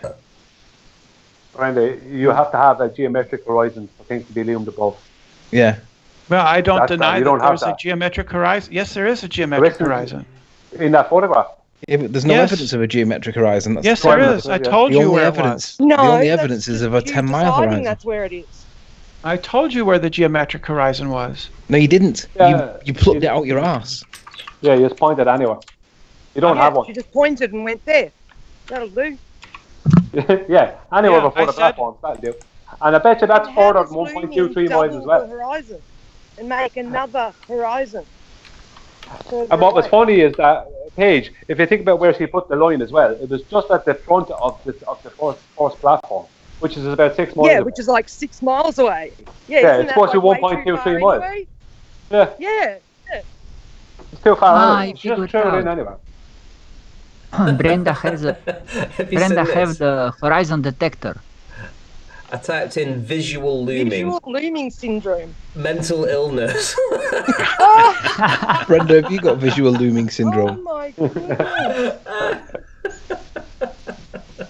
Brenda, you have to have a geometric horizon for things to be loomed above. Yeah. Well, I don't That's deny that don't have there's a geometric horizon. Yes, there is a geometric isn't- horizon. In that photograph, Yeah, but there's no Yes. evidence of a geometric horizon. That's Yes, the there I told The you only where it evidence, was. No, the only that's evidence is of a 10 mile horizon. That's where it is. I told you where the geometric horizon was. No, you didn't. Yeah. You you plucked it out your ass. Yeah, you just pointed anywhere. You don't oh, yeah, have one. She just pointed and went there. That'll do. yeah, anywhere Yeah, before I the said- platforms, that'll do. And I bet you that's And how further does than 1.23 miles as well. Horizon and make another horizon. And what was funny is that Payge, if you think about where she put the line as well, it was just at the front of the of the first, first platform, which is about six miles. Yeah, away. which is like six miles away. Yeah, Yeah, it's that supposed to be like way too 1.23 miles. anyway? yeah, Yeah. it's too far Ah, out. if you just go threw it in down. anyway. Brenda has a, Brenda seen have the horizon detector. I typed in visual looming, Visual looming syndrome. mental illness. Oh, Brenda, have you got visual looming syndrome? oh my goodness.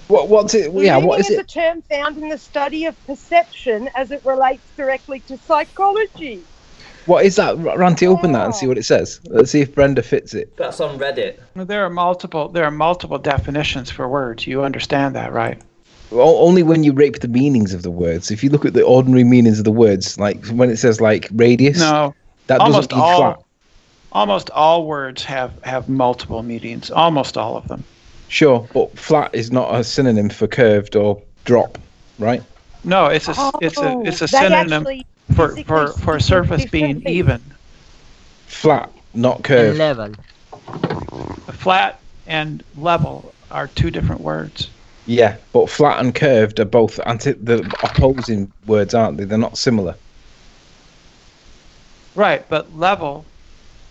What what's it? Yeah, Looming what is is a term found in the study of perception as it relates directly to psychology. What is that? R- Ranty, open that and see oh. what it says. Let's see if Brenda fits it. That's on Reddit. There are multiple. There are multiple definitions for words. You understand that, right? O- only when you rape the meanings of the words. If you look at the ordinary meanings of the words, like when it says like radius, No. that almost doesn't all. flat. Almost all words have have multiple meanings. Almost all of them. Sure, but flat is not a synonym for curved or drop, right? No, it's a s- it's a it's a Oh, synonym for for for a surface being differently. even. Flat, not and curved. level. Flat and level are two different words. Yeah, but flat and curved are both anti the opposing words, aren't they? They're not similar. Right, but level.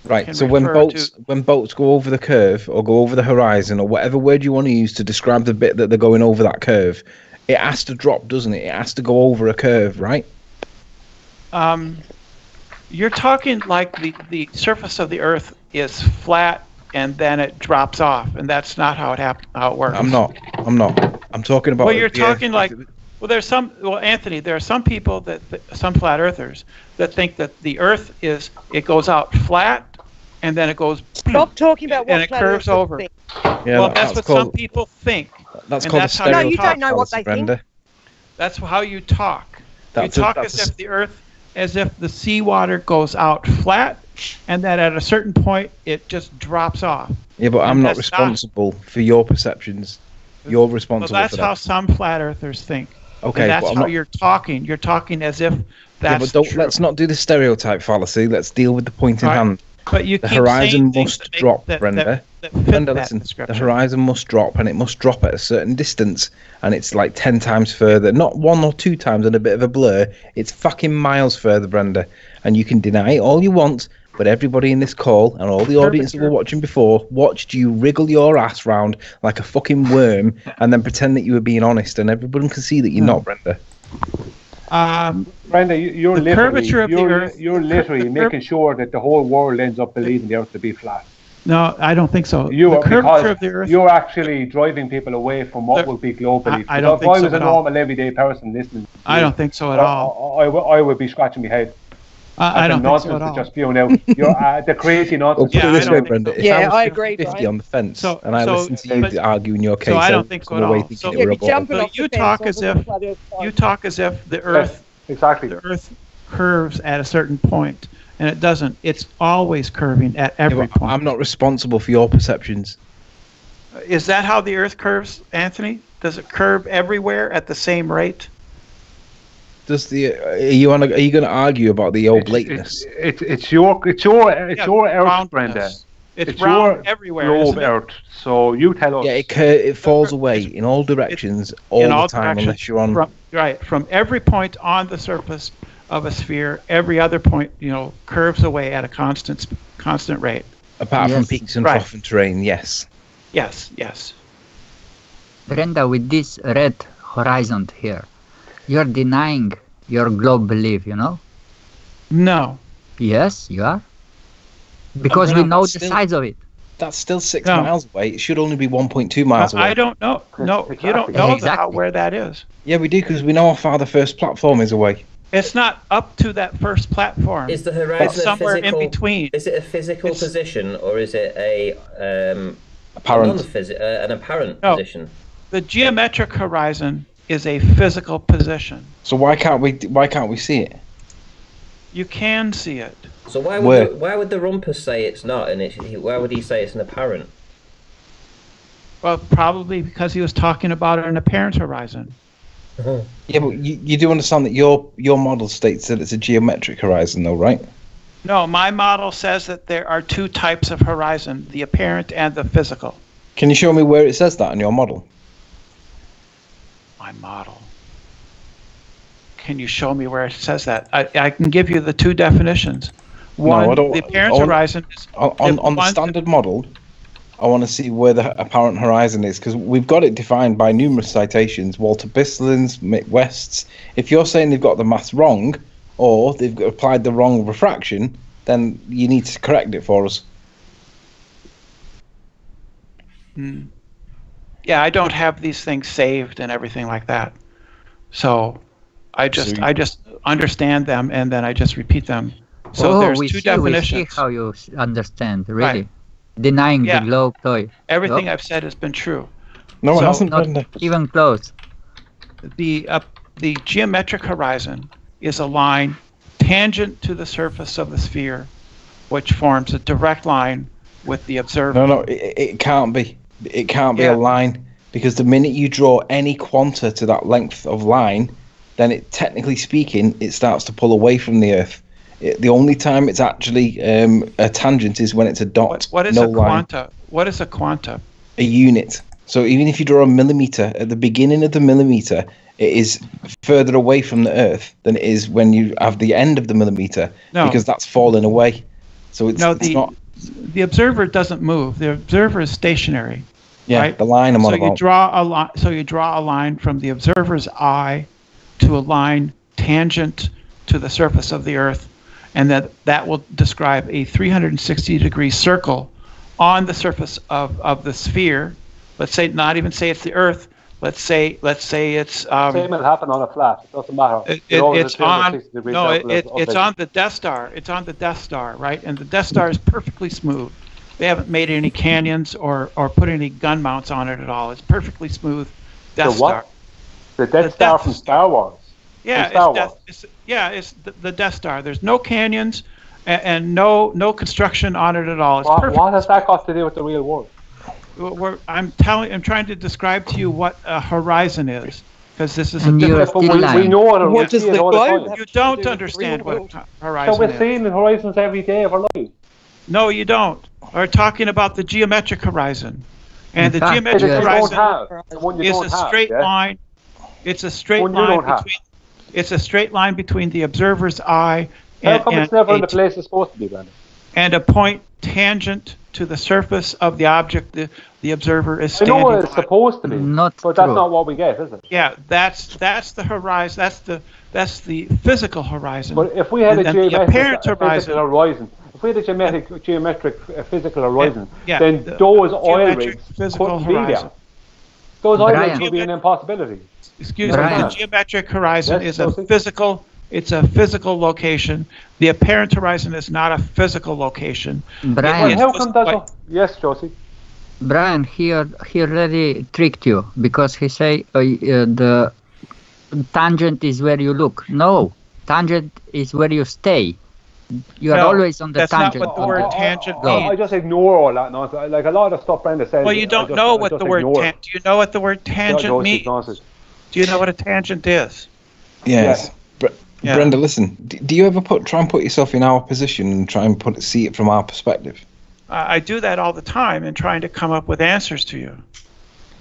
Right. So when boats when boats go over the curve or go over the horizon or whatever word you want to use to describe the bit that they're going over that curve, it has to drop, doesn't it? It has to go over a curve, right? Um, you're talking like the the surface of the Earth is flat and then it drops off, and that's not how it hap- how it works. I'm not. I'm not. I'm talking about. Well, you're the Earth- talking like well, there's some well, Anthony. There are some people that, that some flat earthers that think that the Earth is it goes out flat and then it goes. Stop talking about what And it flat curves over. think. Yeah, well, that- that's, what called, some people think. That's and called that's a how- No, you don't know what fallacy, they think. That's how you talk. That's you talk that's as a- if the Earth, as if the seawater goes out flat, and that at a certain point it just drops off. Yeah, but and I'm not that's not- responsible for your perceptions. You're responsible. Well, responsible that's for how some flat earthers think. Okay, and that's how not. you're talking. You're talking as if Yeah, that's but don't, true. let's not do the stereotype fallacy. Let's deal with the point in Right. hand. But you The horizon must that make- drop, that, Brenda. That, that Brenda, listen. The horizon must drop, and it must drop at a certain distance, and it's like ten times further. Not one or two times and a bit of a blur. It's fucking miles further, Brenda. And you can deny it all you want, but everybody in this call and all the audience that were watching before watched you wriggle your ass round like a fucking worm, and then pretend that you were being honest, and everyone can see that you're not, Brenda. Um, Brenda, you- you're The literally, curvature of the you're, Earth- you're literally the cur- making sure that the whole world ends up believing the Earth to be flat. no, I don't think so. You the are curvature of the Earth. you're actually driving people away from what The- would be globally. I- belief. I don't if think I so was a at all. normal everyday person listening, to I don't think so at I- all. I, I, I would be scratching my head. I, I at the don't think nonsense so at that's all. just spewing out. You're, uh, the crazy Well, nonsense. put Yeah, I this way, Brenda. so. Yeah, I was I agree, 50 Brian. on the fence, So- and I so- listened to you but- argue your case, so I I don't think so at all. So- you Yeah, were a but bottom. jumping So you talk as if- flat Earth side. You talk as if the Earth Exactly. the Earth curves at a certain point, and it doesn't. It's always curving at every but point. I'm not responsible for your perceptions. Is that how the Earth curves, Anthony? Does it curve everywhere at the same rate? Does the are you on? A, are you going to argue about the It's, oblateness? it's, it's, it's your it's your it's Yeah, your Earth, roundness. Brenda. It's, It's round your everywhere. Globe isn't it? Earth. So you tell us. Yeah, it cur- it falls away in all directions all the all time, unless you're on. From, right, from every point on the surface of a sphere, every other point, you know, curves away at a constant constant rate. apart from peaks and Right. trough and terrain, yes. Yes, yes. Brenda, with this red horizon here, you're denying your globe belief, you know? No. Yes, you are. Because we Brenda, know the size of it. That's still six No. miles away. It should only be 1.2 miles away. I don't know. No, you don't know Exactly. how, where that is. Yeah, we do because we know how far the first platform is away. It's not up to that first platform. Is the it's horizon a somewhere physical? in between. Is it a physical It's- position or is it a um, Apparent. Uh, an apparent No. position. The geometric horizon is a physical position. So why can't we? Why can't we see it? You can see it. So why Where? would the, why would the rumpus say it's not, and it's, he- why would he say it's an apparent? Well, probably because he was talking about an apparent horizon. Yeah, but you, you do understand that your your model states that it's a geometric horizon, though, right? No, my model says that there are two types of horizon: the apparent and the physical. Can you show me where it says that in your model? My model. Can you show me where it says that? I, I can give you the two definitions. One, don't- the apparent want- horizon is On, on, The on the standard model, I want to see where the apparent horizon is because we've got it defined by numerous citations, Walter Bislin's, Mick West's. If you're saying they've got the math wrong or they've applied the wrong refraction, then you need to correct it for us. Mm. Yeah, I don't have these things saved and everything like that. So I just you- I just understand them and then I just repeat them. So oh, there's we two see, we see how you understand, really. Right. Denying Yeah. the globe toy. Everything No. I've said has been true. No, it hasn't, Not Brenda. even close. The uh, the geometric horizon is a line tangent to the surface of the sphere, which forms a direct line with the observer. No, no, it, it can't be. It can't be Yeah. a line because the minute you draw any quanta to that length of line, then it technically speaking, it starts to pull away from the Earth. It, the only time it's actually um, a tangent is when it's a dot. What, what is no a line, quanta? What is a quanta? a unit. So even if you draw a millimeter at the beginning of the millimeter, it is further away from the Earth than it is when you have the end of the millimeter No. because that's falling away. So it's, No, it's the not. the observer doesn't move. The observer is stationary. Yeah, right? the line I'm so you draw a line. So you draw a line from the observer's eye to a line tangent to the surface of the Earth, and that that will describe a 360 degree circle on the surface of, of the sphere. Let's say not even say it's the Earth. Let's say let's say it's um, Same will happen on a flat. It doesn't matter. it, it, it's on no it, it, of- of it's on the Death Star. It's on the Death Star, right? And the Death Star is perfectly smooth. They haven't made any canyons or or put any gun mounts on it at all. It's perfectly smooth Death The what? Star. The Death the Star Death from Star. Star Wars. Yeah, Star it's, death, it's yeah, it's the, the Death Star. There's no canyons and, and no no construction on it at all. It's What, perfect. what has that got to do with the real world? We're, I'm telling, I'm trying to describe to you what a horizon is, because this is a And you different. We, we know what it What we does the all the globe time. have You don't do understand what a horizon So we're is. seeing the horizons every day of our lives. No, you don't. We're talking about the geometric horizon, and the geometric you horizon have. The one you is don't a have, straight yeah? line. It's a straight One line don't have. between. It's a straight line between the observer's eye How and, come and, it's never a, in the place it's supposed to be, Brandon? and a point tangent to the surface of the object the, the observer is I know standing what it's on. supposed to be, Not but that's true. not what we get, is it? Yeah, that's that's the horizon. That's the that's the physical horizon. But if we had And a then the geometric apparent horizon- physical horizon, if we had a geometric, geometric uh, physical horizon, yeah, then the those oil geometric rigs physical couldn't be there. horizon. Those oil rigs would be an impossibility. Excuse me. The geometric horizon Yes, is a Joseph? physical. It's a physical location. The apparent horizon is not a physical location. Brian, how come that's quite- not- Yes, Josie. Brian, he he already tricked you because he say uh, uh, the tangent is where you look. No, tangent is where you stay. You are No, always on the that's not tangent. what the word the- I- tangent I, I, just ignore all that nonsense. Like a lot of stuff Brenda says. Well, you don't just- know what the word ignore. tan- do you know what the word tangent Josie, means? nonsense. Do you know what a tangent is? Yes. Bre- Yeah. Brenda, listen. d- Do you ever put try and put yourself in our position and try and put see it from our perspective? I I do that all the time in trying to come up with answers to you.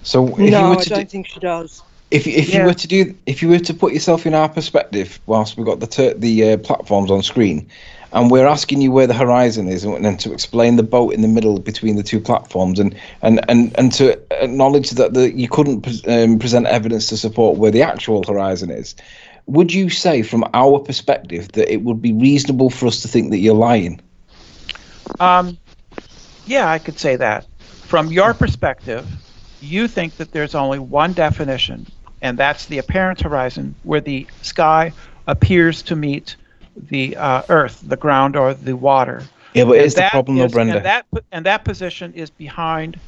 So if No, you were I to do, don't think she does. if if Yeah. you were to do if you were to put yourself in our perspective whilst we've got the ter- the uh, platforms on screen, and we're asking you where the horizon is, and then to explain the boat in the middle between the two platforms, and and and, and to acknowledge that the, you couldn't pres um, present evidence to support where the actual horizon is. Would you say, from our perspective, that it would be reasonable for us to think that you're lying? Um, yeah, I could say that. From your perspective, you think that there's only one definition, and that's the apparent horizon, where the sky appears to meet the uh, earth, the ground, or the water. Yeah, but And here's the that problem, though, Brenda. And that, and that position is behind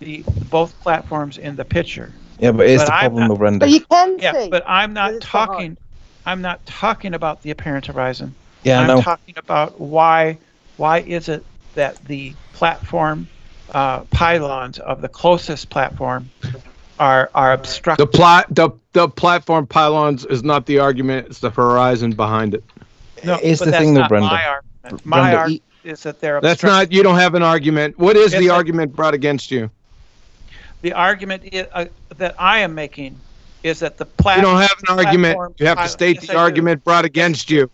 the both platforms in the picture. Yeah, but here's But the I'm problem, not- though, Brenda. But you can Yeah, see. but I'm not it's behind. talking. I'm not talking about the apparent horizon. Yeah, I I'm know. talking about why why is it that the platform uh, pylons of the closest platform are are obstructed? The obstructed. plot, the the platform pylons is not the argument; it's the horizon behind it. No, Here's but the thing, though, Brenda. My argument, my Brenda, argument is that they're That's not. You don't have an argument. What is Yes, the I- argument brought against you? the argument i uh, that I am making is that the platform. You don't have an argument. You have to pylon- state yes, the I do. argument brought against you.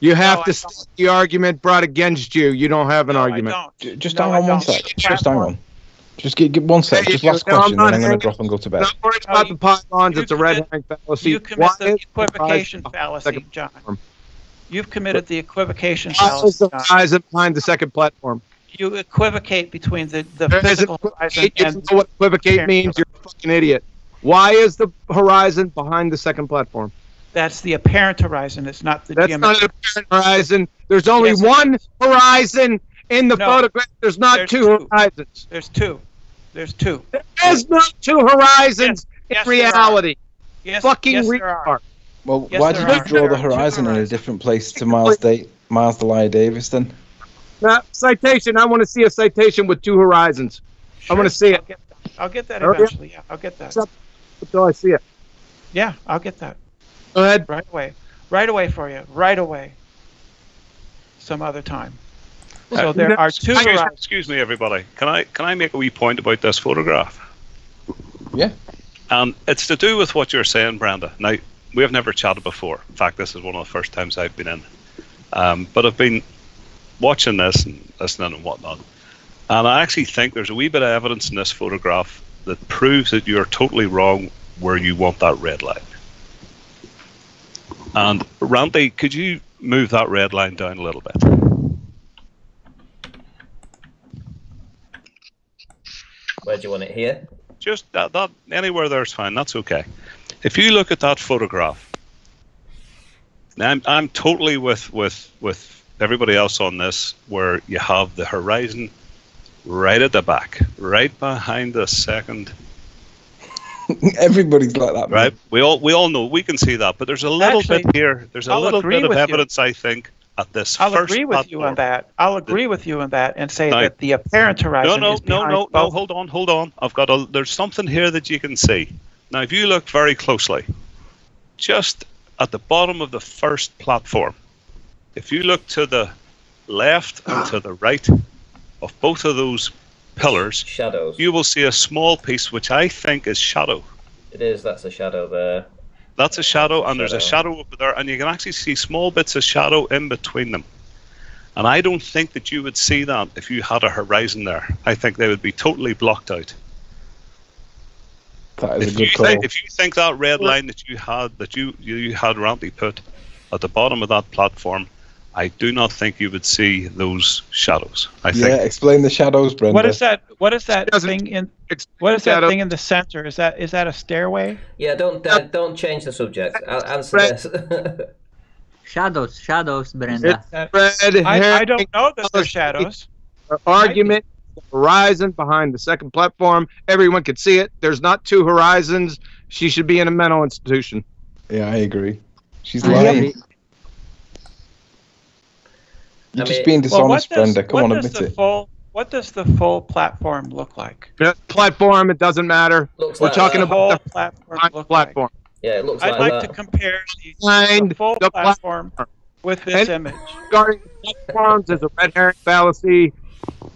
You have No, to state the argument brought against you. You don't have an No, argument. J- Just No, hang I on one don't. sec. The Just hang platform- on. Just get, get one sec. Hey, Just last no, I'm question, and I'm going to drop and go to bed. Not worried about you- the pylons. you It's a red commit- herring fallacy. You commit Why the equivocation fallacy, John. platform? You've committed the equivocation Why is fallacy. the horizon behind the second platform? You equivocate between the, the There physical horizon. You and don't know what equivocate means. You're a fucking idiot. Why is the horizon behind the second platform? that's the apparent horizon. It's not the That's geometric. not an apparent horizon. There's only Yes, one horizon in the No. photograph. There's not There's two two. horizons. There's two. There's two. There's no two horizons Yes, in are. reality. Yes, Fucking yes, there are. retard. Well, Yes, why there did you draw the horizon in a different place to Miles Day, Miles Delia Davis then? Now, citation. I want to see a citation with two horizons. I wanna see it. I'll get that, I'll get that yeah. eventually. Yeah, I'll get that. Stop. Until I see it. Yeah, I'll get that Go ahead. right away. Right away for you. Right away. Some other time. So uh, there are two Excuse, horizons. excuse me, everybody. Can I can I make a wee point about this photograph? Yeah. And it's to do with what you're saying, Brenda. Now we have never chatted before. In fact, this is one of the first times I've been in. Um, but I've been watching this and listening and whatnot, and I actually think there's a wee bit of evidence in this photograph that proves that you're totally wrong where you want that red line. And Ranty, could you move that red line down a little bit? Where do you want it here? just that, that anywhere there's fine that's okay if you look at that photograph now I'm, I'm totally with with with everybody else on this where you have the horizon right at the back right behind the second Everybody's like that, man. right we all we all know we can see that but there's a little Actually, bit here there's a I'll little bit of with you. evidence i think at this I'll first agree with you on that. I'll agree with you on that and say Now- that the apparent No, horizon no, is no, behind no, no. both. Hold on, hold on. I've got a. There's something here that you can see. Now, if you look very closely, just at the bottom of the first platform, if you look to the left and to the right of both of those pillars, Shadows. you will see a small piece which I think is shadow. It is. That's a shadow there. That's a shadow, and there's a Shadow. shadow over there, and you can actually see small bits of shadow in between them. And I don't think that you would see that if you had a horizon there. I think they would be totally blocked out. That is a if good you call. think if you think that red line that you had that you you, you had Ranty put at the bottom of that platform, I do not think you would see those shadows. I yeah, think explain the shadows, Brenda. What is that? What is that thing in? What is that thing in the center? Is that is that a stairway? Yeah. Don't uh, don't change the subject. I'll answer Right. this. Shadows, shadows, Brenda. That- red I, I don't know that there's fallacy. shadows. argument. Horizon behind the second platform. Everyone could see it. There's not two horizons. She should be in a mental institution. Yeah, I agree. She's I lying. agree. You're I just mean- being Well, what dishonest, does, Brenda. Come what on, does admit the it. full what does the full platform look like? Yeah, platform. It doesn't matter. Looks We're like talking that. about the platform behind look platform. Yeah, it looks like? I'd like, like that. to compare the, the full the platform with this And- image. Regarding platforms is a red herring fallacy.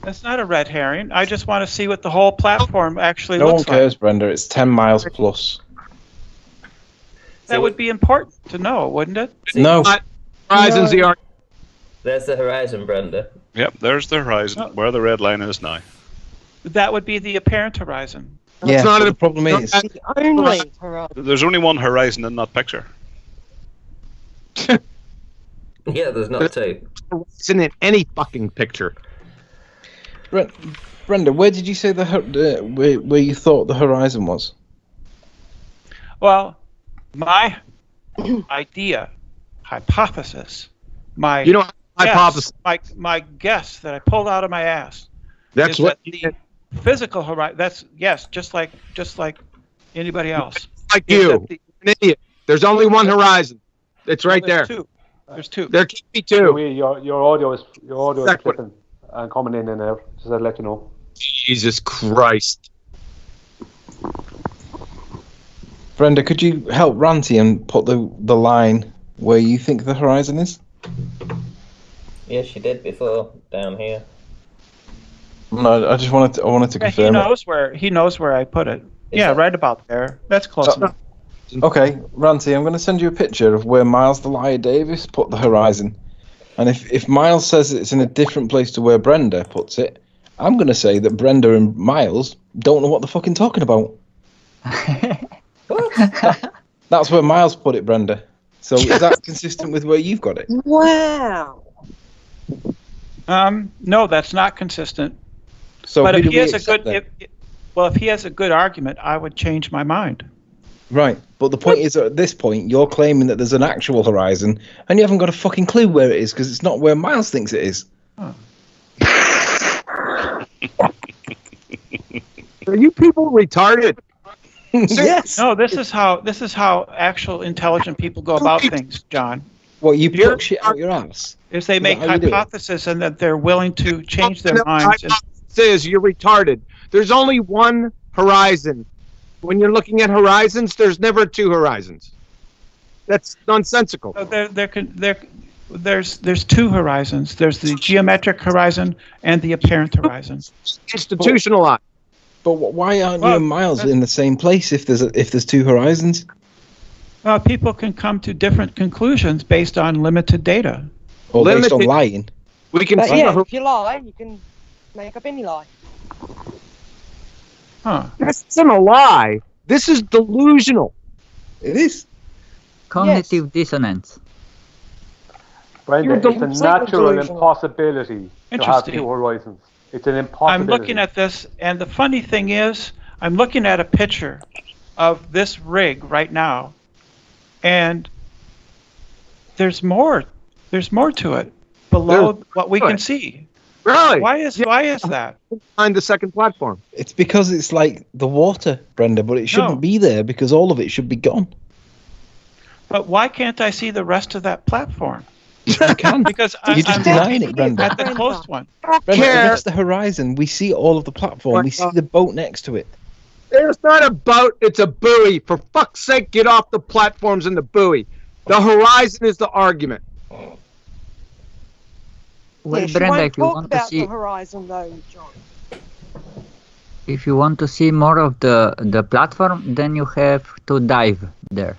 That's not a red herring. I just want to see what the whole platform actually No one looks like. cares, Brenda. It's 10 miles plus. That would be important to know, wouldn't it? No. Horizon's the argument. There's the horizon, Brenda. Yep, there's the horizon Oh. where the red line is now. That would be the apparent horizon. Yeah, not but a- the problem is, The Only horizon. There's only one horizon in that picture. Yeah, there's not two. Horizon in any fucking picture. Bren- Brenda, where did you say the, ho- the where, where you thought the horizon was? Well, my idea, hypothesis, my You know, guess, hypothesis. my my guess that I pulled out of my ass That's is what. that the physical horizon. That's yes, just like just like anybody else. Like you, the- an idiot. There's only one horizon. It's right there's there. Two. There's two. There can be two. we, your your audio is your audio is Exactly. flipping and coming in and out. Just to let you know. Jesus Christ. Brenda, could you help Ranty and put the the line where you think the horizon is? Yes, she did before down here. No, I just wanted to, I wanted to Yeah, he confirm. it. knows where he knows where I put it. Is yeah, that- right about there. That's close Uh, enough. Okay, Ranty, I'm going to send you a picture of where Miles the Liar Davis put the horizon. And if, if Miles says it's in a different place to where Brenda puts it, I'm going to say that Brenda and Miles don't know what they're fucking talking about. That's where Miles put it, Brenda. So is that consistent with where you've got it? Wow. Um, no, that's not consistent. So but if he has a good, if, well, if he has a good argument, I would change my mind. Right, but the point is at this point you're claiming that there's an actual horizon, and you haven't got a fucking clue where it is because it's not where Miles thinks it is. Are you people retarded? Yes. No, this is how this is how actual intelligent people go about things, John. Well, you You're- pluck shit out your ass. Is they Is make how you do it? hypotheses and that they're willing to change their minds. And, Says you're retarded. There's only one horizon. When you're looking at horizons, there's never two horizons. That's nonsensical. so there, there can there, there's there's two horizons. There's the geometric horizon and the apparent horizon. Institutionalized. But wh- why aren't Well, you and Miles in the same place if there's a, if there's two horizons? Well, people can come to different conclusions based on limited data. Or based on Limited- lying? We can But see yeah, the if you lie, you can make up any lie. Huh. This isn't a lie. This is delusional. It is. Cognitive dissonance. Brenda, You're it's a natural delusional. impossibility to have two horizons. It's an impossibility. I'm looking at this, and the funny thing is, I'm looking at a picture of this rig right now, and there's more. There's more to it below what we can see. Really? Why is why is that? Behind the second platform. It's because it's like the water, Brenda, but it shouldn't No. be there because all of it should be gone. But why can't I see the rest of that platform? You can. Because I, You're just I'm denying it, Brenda. at the close one. Brenda, care. against the horizon, we see all of the platform. We see the boat next to it. There's not a boat, it's a buoy. For fuck's sake, get off the platforms and the buoy. The horizon is the argument. Well, yeah, Brenda, if you want to see the horizon though, John. if you want to see more of the the platform, then you have to dive there.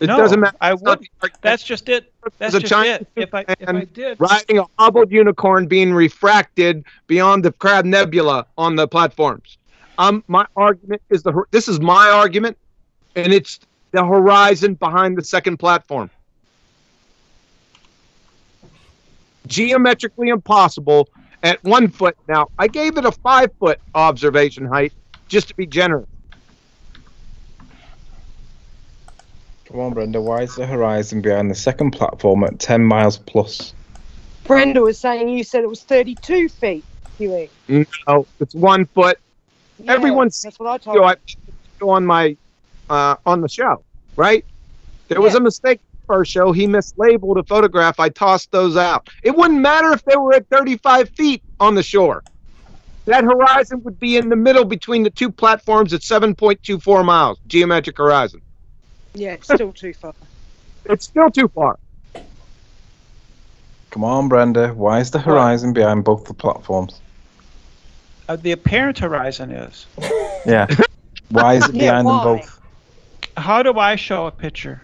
It no, doesn't matter. I would. That's just it. That's There's a just giant it. If I if I did, riding a hobbled unicorn being refracted beyond the Crab Nebula on the platforms. Um, my argument is the this is my argument, and it's the horizon behind the second platform. Geometrically impossible at one foot. Now I gave it a five foot observation height just to be generous. Come on, Brenda. Why is the horizon behind the second platform at 10 miles plus? Brenda was saying you said it was 32 feet, Huey. No, it's one foot. Yeah, Everyone's- That's what I told you know. I on my uh, on the show, right? There was Yeah. a mistake first show. He mislabeled a photograph. I tossed those out. It wouldn't matter if they were at 35 feet on the shore. That horizon would be in the middle between the two platforms at 7.24 miles, geometric horizon. Yeah, it's still too far. It's still too far. Come on, Brenda. Why is the horizon behind both the platforms? uh, the apparent horizon is. Yeah. Why is it Yeah, behind why? them both? How do I show a picture?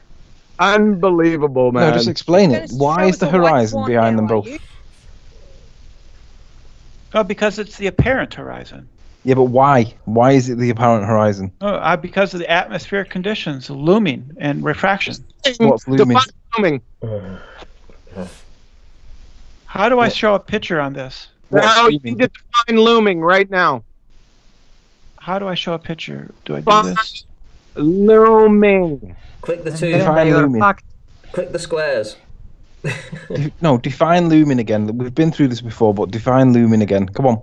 Unbelievable, man. No, just explain it. Why is the horizon behind them are both? you? Oh, because it's the apparent horizon. Yeah, but why? Why is it the apparent horizon? Oh, uh, because of the atmospheric conditions, looming and refraction. What's looming? Define looming. How do I show a picture on this? What's Now you looming? need to define looming right now. How do I show a picture? Do I do Define this? looming. Click the two. then Define you're Click the squares. De- no, define looming again. We've been through this before, but define looming again. Come on.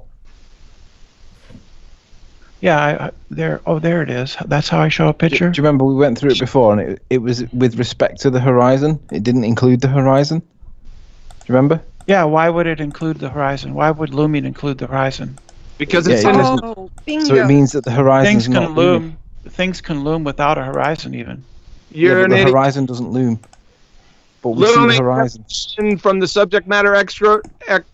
Yeah, I, I, there. Oh, there it is. That's how I show a Do, do you remember we went through it before, and it, it was with respect to the horizon. It didn't include the horizon. Do you remember? Yeah. Why would it include the horizon? Why would looming include the horizon? Because Yeah, it's it in doesn't- Oh, bingo. So it means that the horizon Things is not can looming. loom. Things can loom without a horizon, even. Yeah, you're but an the idiot. horizon doesn't loom. But we see Looming the horizon. From the subject matter expert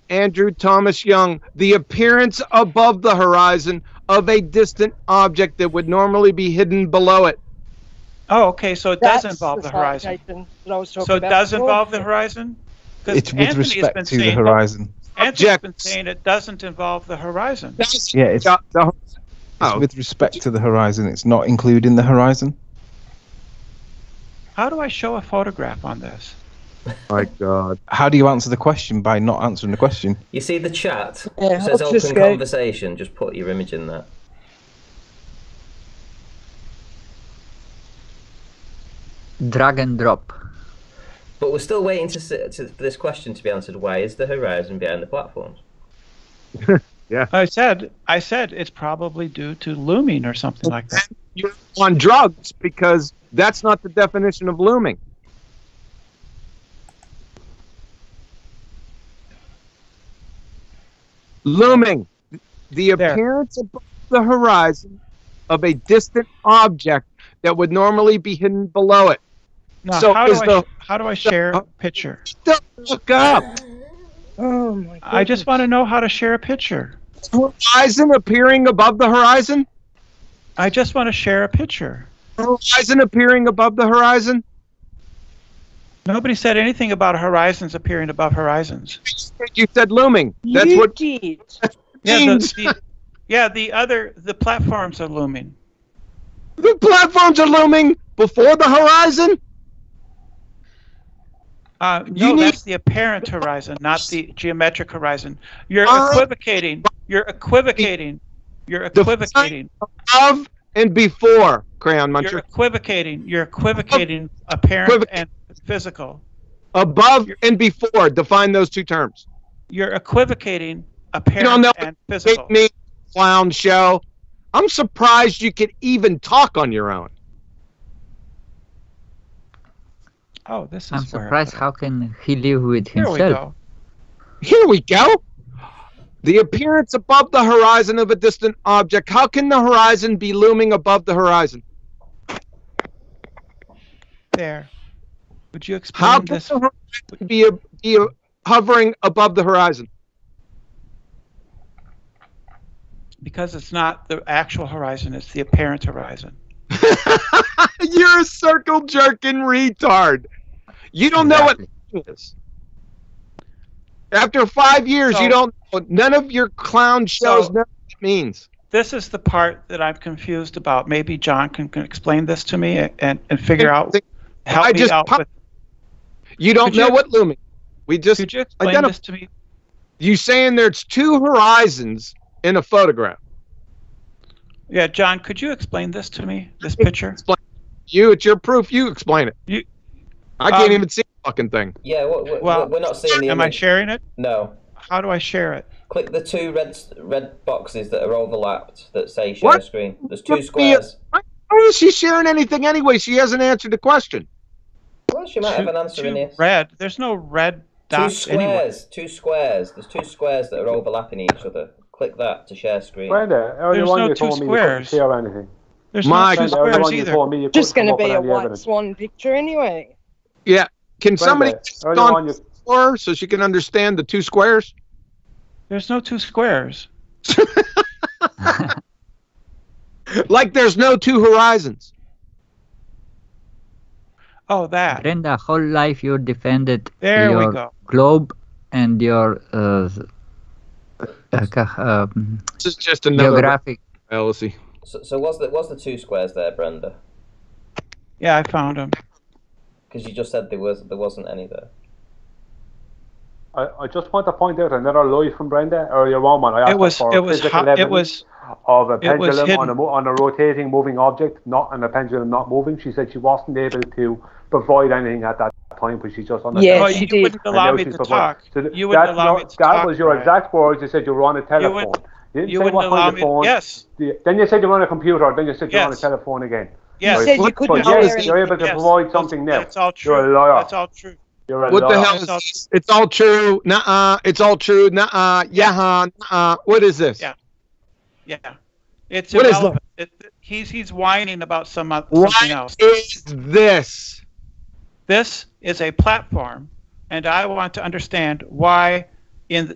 Andrew Thomas Young. The appearance above the horizon of a distant object that would normally be hidden below it. Oh, okay. So it That's does involve the the horizon. citation that I was talking So it does before. involve the horizon. 'Cause It's with Anthony's been respect to the saying- horizon. Anthony's been Objects. saying it doesn't involve the horizon. Yeah, it's, Yeah, the- it's oh. with respect to the horizon. It's not including the horizon. How do I show a photograph on this? my God. How do you answer the question by not answering the question? You see the chat? Yeah, it says open just conversation. Just put your image in there. Drag and drop. But we're still waiting to, to for this question to be answered. Why is the horizon behind the platforms? Yeah. I said, I said it's probably due to looming or something like that. You're on drugs because that's not the definition of looming. Looming, the There. appearance above the horizon of a distant object that would normally be hidden below it. Now, So how do is I the- how do I share a picture? Look up. Oh my god. I just want to know how to share a picture. Horizon appearing above the horizon. I just want to share a picture. Horizon appearing above the horizon. Nobody said anything about horizons appearing above horizons. You said looming. That's you what did. Yeah, the, means. the, yeah, the other the platforms are looming. The platforms are looming before the horizon. Uh, You no, need- that's the apparent horizon, not the geometric horizon. You're Uh, equivocating. You're equivocating. You're equivocating. Of and before, Crayon You're equivocating. You're equivocating apparent Equivoc- and physical. Above and before. Define those two terms. You're equivocating apparent don't know and physical. Me clown show. I'm surprised you could even talk on your own. Oh, this is I'm where- surprised how can he live with Here we himself. go. Here we go. The appearance above the horizon of a distant object. How can the horizon be looming above the horizon? There. Would you explain How can this? the horizon be, be hovering above the horizon? Because it's not the actual horizon; it's the apparent horizon. You're a circle jerking retard. You don't know what Exactly. it is. After five years, So- you don't. Know. None of your clown shows So- know what it means. This is the part that I'm confused about. Maybe John can, can explain this to me and, and figure out help I me just out pop- with. You don't Could know you- what looming. We just Could you explain identif- this to me? you saying there's two horizons in a photograph. Yeah, John, could you explain this to me? This picture? Explain. You, it's your proof. You explain it. You- I can't Um, even see the fucking thing. Yeah, we're, we're, Well, we're not seeing the Am I sharing it? no. How do I share it? Click the two red red boxes that are overlapped that say share What? screen. There's two me squares. How is she sharing anything anyway? She hasn't answered the question. Well, she might have an answer in Two here. red. There's no red Two dots anywhere. squares. Two squares. There's two squares that are overlapping each other. Click that to share screen. Brenda, earlier oh, There's on no you two told me squares. share anything. There's Mike- no two squares either. me Just going to be a white evidence. swan picture anyway. Yeah. Can somebody Brenda, click on on you, four so she can understand the two squares? There's no two squares. Like there's no two horizons. Oh, that. Brenda, whole life you defended There your we go. globe and your uh, uh, um, This is just another geographic. fallacy. So, so was the was the two squares there, Brenda? Yeah, I found them. Because you just said there was there wasn't any there. I, I just want to point out another lie from Brenda earlier on when I asked It was. her for It was. physical Ho- it was. Of a pendulum on a, on a rotating moving object, not on a pendulum not moving. She said she wasn't able to provide anything at that time, but she just understood. Yes, Oh, she you wouldn't allow me to talk. So You wouldn't that's allow your- me to That talk. was your Brian. exact words. You said you were on a telephone. wouldn't- You, didn't You say wouldn't allow kind me. of phone. Yes. Then you said you were on a computer. Then you said you're on a telephone again. Yes. You said you What- couldn't But How share is yes, you're able to Yes. provide something now. That's all true. You're a liar. That's all true. You're a What the hell That's all- is It's all true. Nuh-uh. It's all true. Nuh-uh. Yeah. Nuh-uh. What is this? Yeah. Yeah. It's What is. It, he's he's whining about some oth- What something else. is this? This is a platform, and I want to understand why. In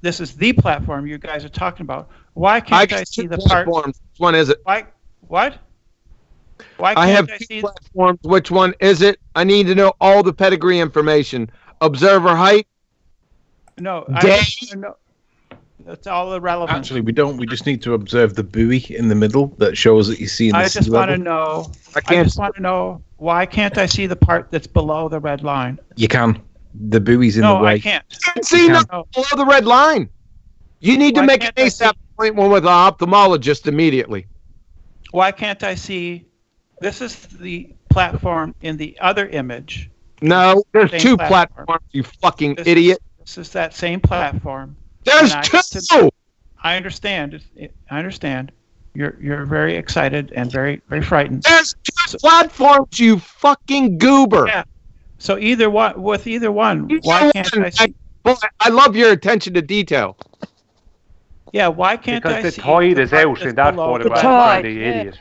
this is the platform you guys are talking about. Why can't I, got see the part? Which one is it? Why? What? Why I can't have I, two see? platforms. Which one is it? I need to know all the pedigree information. Observer height. No, I Day- wanna know- That's all irrelevant. Actually, we don't. We just need to observe the buoy in the middle that shows that you see in the I just want to know. I I can't. just want to know why can't I see the part that's below the red line? You can. The buoy's in no, the way. No, I can't. see can. nothing No. below the red line. You need to make an ASAP appointment with an ophthalmologist immediately. Why can't I see? This is the platform in the other image. No, there's two platform. platforms. You fucking This idiot. Is, this is that same platform. There's and I two. to- I understand. It- it- I understand. You're you're very excited and very very frightened. There's two platforms. You fucking goober. Yeah. So either one with either one, You why can't what? I see? Boy, I love your attention to detail. Yeah, why can't Because I the see? tide the is out in that below the photograph, red tide, Brandy, yeah. idiot.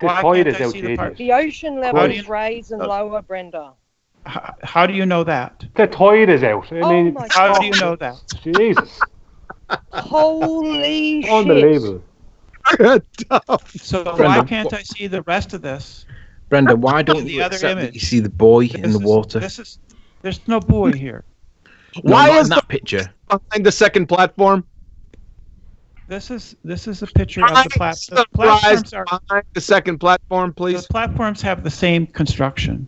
The Why tide can't is I out, see you the part- idiot. The ocean level How do you- is raised and lower, Brenda. How, how do you know that? The tide is out. I Oh mean, my How God. do you know that? Jesus. Holy shit. Unbelievable. So why can't I see the rest of this? Brenda, why don't The you other accept that image. you see the buoy in the is- water? This is there's no boy here. Why not is in that picture? behind the second platform? This is this is a picture of the plat. is The the platforms rise are behind the second platform, please. the please? platforms have the same construction.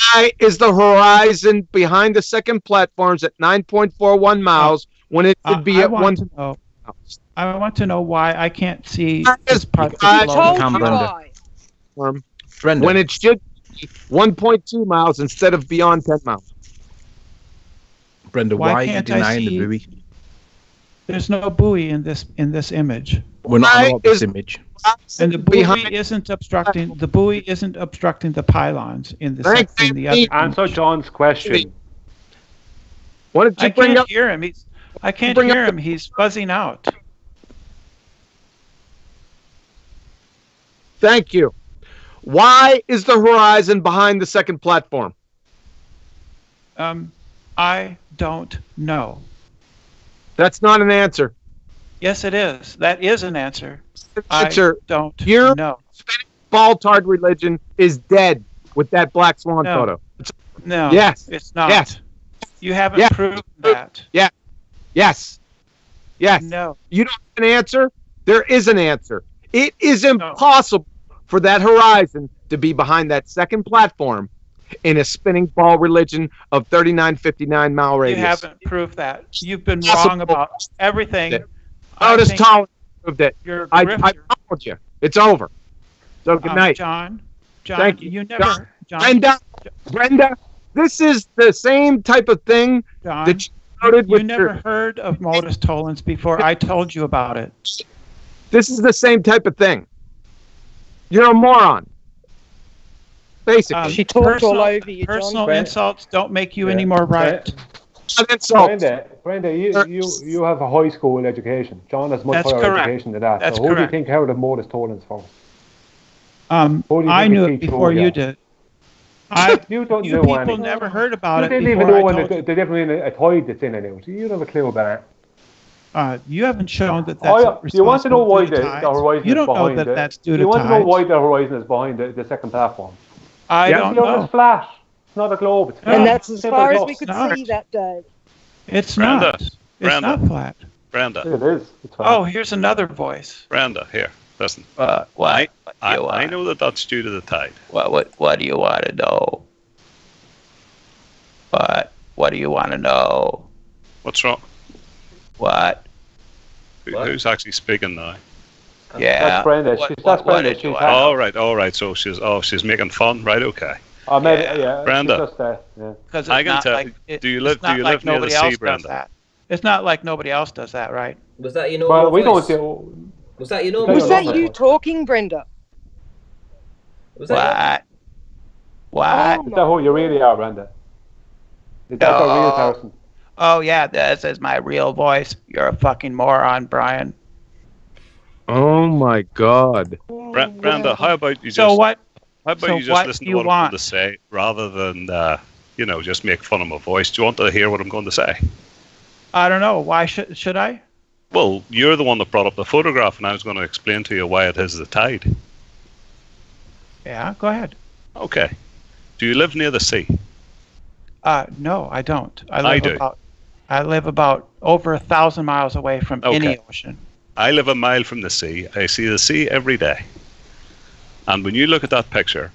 Why is the horizon behind the second platforms at 9.41 miles when it Uh, should be I at want one? to know. I want to know why I can't see this part that's behind- I below. told you Brenda. Brenda, when it should be 1.2 miles instead of beyond 10 miles. Brenda, Why why, are you can't I denying see- the buoy? There's no buoy in this in this image, We're not Why allowed this is- image. and the buoy behind isn't obstructing. The buoy isn't obstructing the pylons in the Thank sec- in the other. Answer image. John's question. What did you I bring can't up? hear him. He's I can't Bring up hear the- him. He's buzzing out. Thank you. Why is the horizon behind the second platform? Um, I don't know. That's not an answer. Yes, it is. That is an answer. I don't You're- know. Baltard religion is dead with that black swan No. photo. No. Yes. It's not. Yes. You haven't Yeah. proven that. Yes. Yes. Yes. No. You don't have an answer? There is an answer. It is impossible for that horizon to be behind that second platform in a spinning ball religion of 3959 mile radius. You haven't proved that. You've been wrong about everything. Yeah. I Otis think Tollens proved it. You're a I, I grifter. told you. It's over. So good Um, night. John. John, Thank you. you never, John, Brenda, Brenda, this is the same type of thing John, that you noted you never your, heard of modus tollens before. I told you about it. this is the same type of thing. You're a moron. Basically. Um, She talked all personal- over you, John. Personal Brent- insults don't make you Yeah. any more right. An insult. Brenda, Brenda, you, you, you have a high school education. John has much That's higher correct. education than that. That's so who do you correct. think held the modus tollens for? Um, Who do I knew it before you did. I, You don't you know people anything. never heard about You it didn't before even know I when told the, you. the difference in a tide that's in and out. You don't have a clue about it. Uh, you haven't shown that Oh, that's yeah. You want to know why due the, to the tides. horizon You don't know behind that it. that's due to You want to know why the horizon is behind the, the second platform? I Yeah. don't The know. is flat. It's not a globe. It's No. And that's as far as we could Not. see that day. It's Brenda, not. It's Brenda. not flat. Brenda, It is. It's. Oh, here's another voice. Brenda, here, listen. Uh, what? I, what I. I know that that's due to the tide. What, what, what do you want to know? What? What do you want to know? What's wrong? What? Who, What? who's actually speaking now? Yeah. That's Brenda. What, She's- what, that's Brenda. did you She's want? happy. All right, all right. So she's oh she's making fun, right? Okay. Oh, maybe, Yeah. yeah. Brenda. It's just, uh, yeah. Because I it's can not tell- like it, do you live- it's not do you like live near the nobody sea, else does Brenda? that. It's not like nobody else does that, right? Was that your normal Well, we don't voice? see. Was that your normal Was that voice? you talking, Brenda? Was that What? Oh, What? Is that who you really are, Brenda? Is that the real person? Oh yeah, this is my real voice. You're a fucking moron, Brian. Oh my God. Bra- Brenda, how about you just So what? How about so you just listen to what I'm want? going to say rather than uh, you know just make fun of my voice? Do you want to hear what I'm going to say? I don't know. Why should should I? Well, you're the one that brought up the photograph, and I was going to explain to you why it is the tide. Yeah, go ahead. Okay. Do you live near the sea? Uh, no, I don't. I I live do. about I live about over a thousand miles away from any ocean. I live a mile from the sea. I see the sea every day. And when you look at that picture,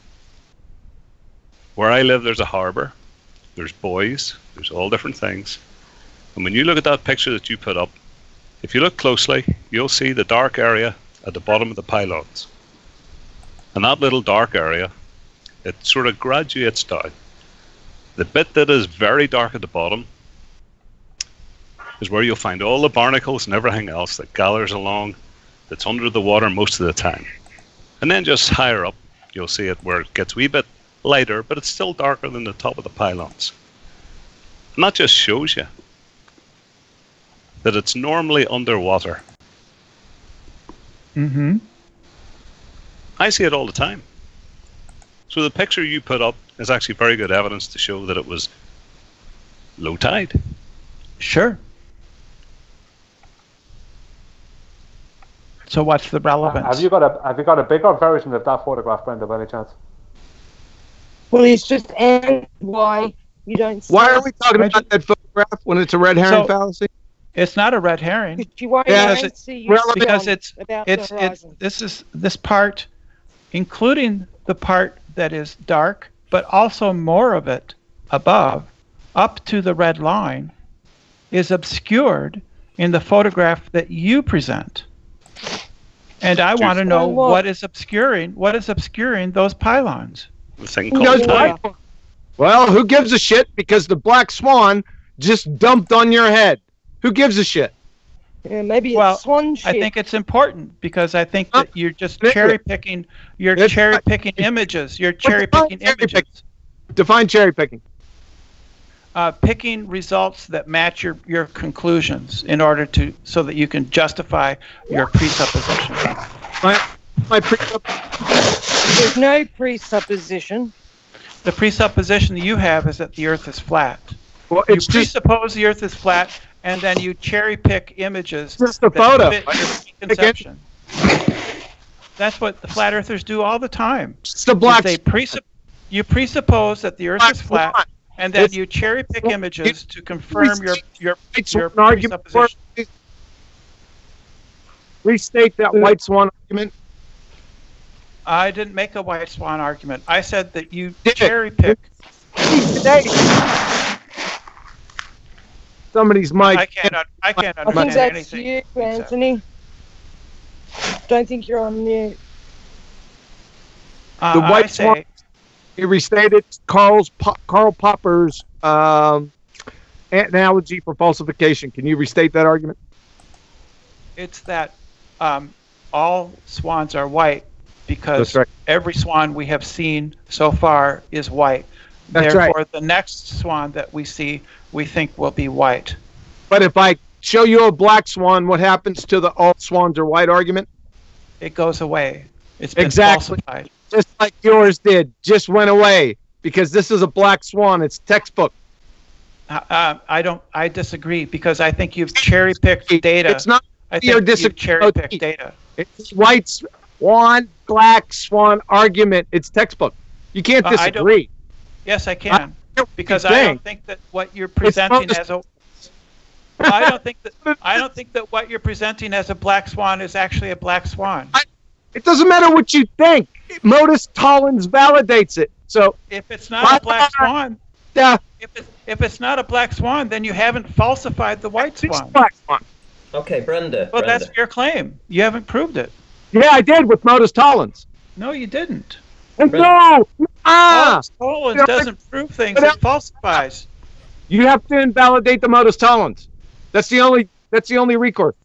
where I live, there's a harbour, there's buoys, there's all different things. And when you look at that picture that you put up, if you look closely, you'll see the dark area at the bottom of the pylons. And that little dark area, it sort of graduates down. The bit that is very dark at the bottom is where you'll find all the barnacles and everything else that gathers along that's under the water most of the time. And then just higher up, you'll see it where it gets a wee bit lighter, but it's still darker than the top of the pylons. And that just shows you that it's normally underwater. Mm-hmm. I see it all the time. So the picture you put up is actually very good evidence to show that it was low tide. Sure. So what's the relevance? Have you got a Have you got a bigger version of that photograph, Brenda, by any chance? Well, it's just and why you don't. Why are we talking about that photograph when it's a red herring So- fallacy? It's not a red herring. Because you won't Yeah, because relevant- because it's about it's it's this is this part, including the part that is dark, but also more of it above, up to the red line, is obscured in the photograph that you present. And I want to know what? what is obscuring what is obscuring those pylons. The thing called knows tide. Well, who gives a shit? Because the black swan just dumped on your head. Who gives a shit? Yeah, maybe it's Well, swan shit. I think it's important because I think that you're just cherry picking. You're cherry picking images. You're cherry picking images. Define cherry picking. Uh, picking results that match your, your conclusions in order to so that you can justify your presupposition. My my pre- There's no presupposition. The presupposition that you have is that the Earth is flat. well, You it's just presuppose the Earth is flat, and then you cherry pick images just a that photo. fit your preconception. That's what the flat earthers do all the time. It's the black They presupp- you presuppose that the Earth black is flat, swan. And then It's- you cherry pick Well, images to confirm your your White your swan argument. presupposition. Restate that white swan argument. I didn't make a white swan argument. I said that you Did cherry pick. Today. Somebody's mic. I can't. un- I can't I think that's anything. you, Anthony. Don't think you're on mute. Uh, The white I say, swan- He restated Carl's Po- Karl Popper's um, analogy for falsification. Can you restate that argument? it's that um, all swans are white because right. every swan we have seen so far is white. That's right. Therefore, the next swan that we see, we think will be white. But if I show you a black swan, what happens to the all swans are white argument? It goes away. It's been Exactly. falsified. Just like yours did, just went away because this is a black swan. It's textbook. Uh, uh, I don't. I disagree because I think you've cherry picked data. It's not I you're think you've disagree- cherry picked data. it's white swan, black swan argument. It's textbook. You can't Uh, I disagree. Yes, I can. because I don't think that what you're presenting as a I don't think that I don't think that what you're presenting as a black swan is actually a black swan. It doesn't matter what you think. Modus Tollens validates it. So, If it's not a black swan, yeah, if it's, if it's not a black swan, then you haven't falsified the white it's swan. black swan. Okay, Brenda. Well, Brenda. that's your claim. You haven't proved it. Yeah, I did with Modus Tollens. No, you didn't. And Brent- no, ah, Tollens Yeah, doesn't prove things; it falsifies. you have to invalidate the Modus Tollens. That's the only. That's the only recourse.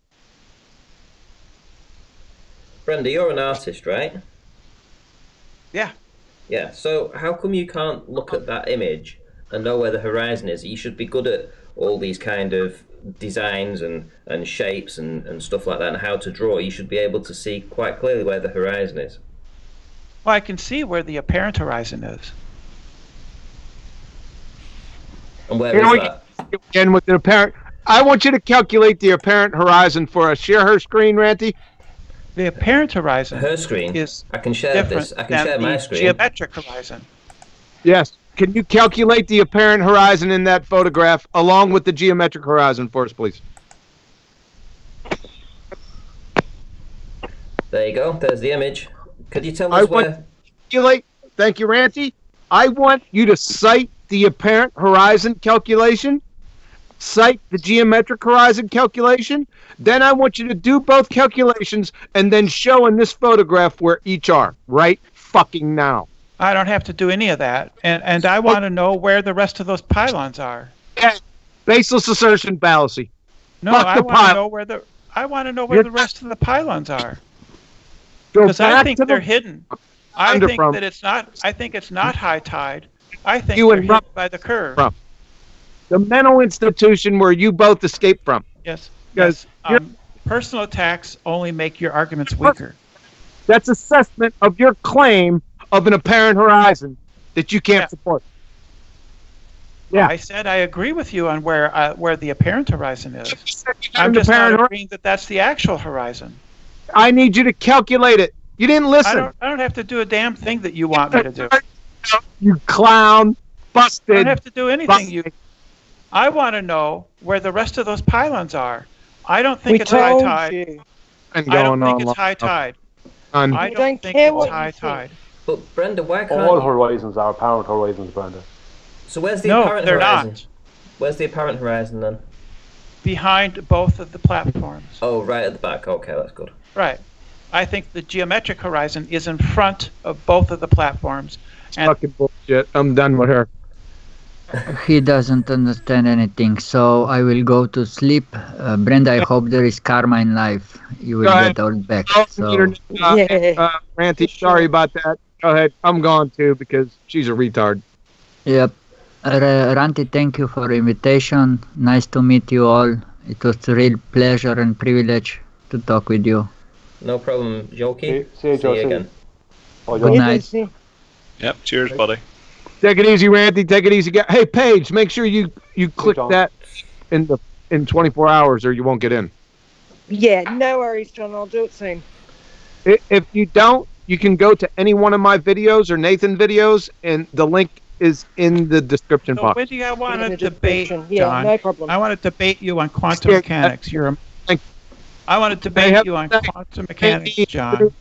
Brenda, you're an artist, right? Yeah. Yeah. So how come you can't look at that image and know where the horizon is? You should be good at all these kind of designs and, and shapes and, and stuff like that and how to draw. You should be able to see quite clearly where the horizon is. Well, I can see where the apparent horizon is. And where You is know, that? Again, with the apparent, I want you to calculate the apparent horizon for us. Share her screen, Ranty. The apparent horizon Her screen. is I can share this. I can share my screen. geometric horizon. Yes. Can you calculate the apparent horizon in that photograph along with the geometric horizon for us, please? There you go. There's the image. Could you tell us want- where? Calculate. Thank you, Ranty. I want you to cite the apparent horizon calculation, cite the geometric horizon calculation. Then I want you to do both calculations and then show in this photograph where each are right fucking now. I don't have to do any of that, and and I want to know where the rest of those pylons are. Yeah. Baseless assertion fallacy. No, Fuck I want to know where the I want to know where You're- the rest of the pylons are because I think they're the hidden. I think from- that it's not. I think it's not high tide. I think You they're hidden by the curve. from. The mental institution where you both escaped from. Yes. Because yes. Um, personal attacks only make your arguments weaker. that's assessment of your claim of an apparent horizon that you can't Yeah. support. Yeah. I said I agree with you on where uh, where the apparent horizon is. I'm just not agreeing that that's the actual horizon. I need you to calculate it. You didn't I listen. don't. I don't have to do a damn thing that you want me to do. You clown. busted. I don't have to do anything you. I want to know where the rest of those pylons are. I don't think We it's high told tide. you. And I don't think on it's high tide. on. I don't don't think care it's what high tide. But Brenda, why can't? All horizons are apparent horizons, Brenda. So where's the No, apparent they're horizon? not. Where's the apparent horizon then? Behind both of the platforms. Oh, right at the back. Okay, that's good. Right. I think the geometric horizon is in front of both of the platforms. And Fucking bullshit. I'm done with her. He doesn't understand anything, so I will go to sleep. Uh, Brenda, I hope there is karma in life. You will Go get all back. Oh, So internet, uh, Yeah. uh, Ranty, sorry about that. Go ahead. I'm gone too because she's a retard. Yep. Uh, Ranty, thank you for invitation. Nice to meet you all. It was a real pleasure and privilege to talk with you. No problem, Jolky. See- see you, See Joe, you see again. Oh, Good night. Yep. Cheers, buddy. Take it easy, Ranty. Take it easy. guy. Hey, Payge, make sure you you click John. that in the in 24 hours or you won't get in. Yeah, no worries, John. I'll do it soon. If you don't, you can go to any one of my videos or Nathan videos, and the link is in the description so box. Wendy, I want to the debate, description. Yeah, John. no problem. I want to debate you on quantum Yeah, mechanics. You're a, Thank- I want to They debate you on quantum mechanics, John.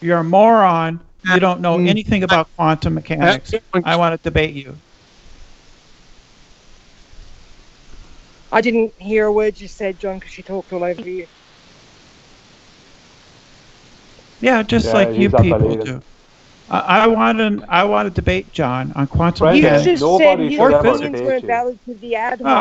You're a moron. You don't know Mm. anything about quantum mechanics. I want to debate you. I didn't hear a word you said, John, because she talked all over you. Yeah, just Yeah, like you people do. I, I want to. I want to debate John on quantum Right. You just nobody said should his ever opinions debate weren't valid to the ad No,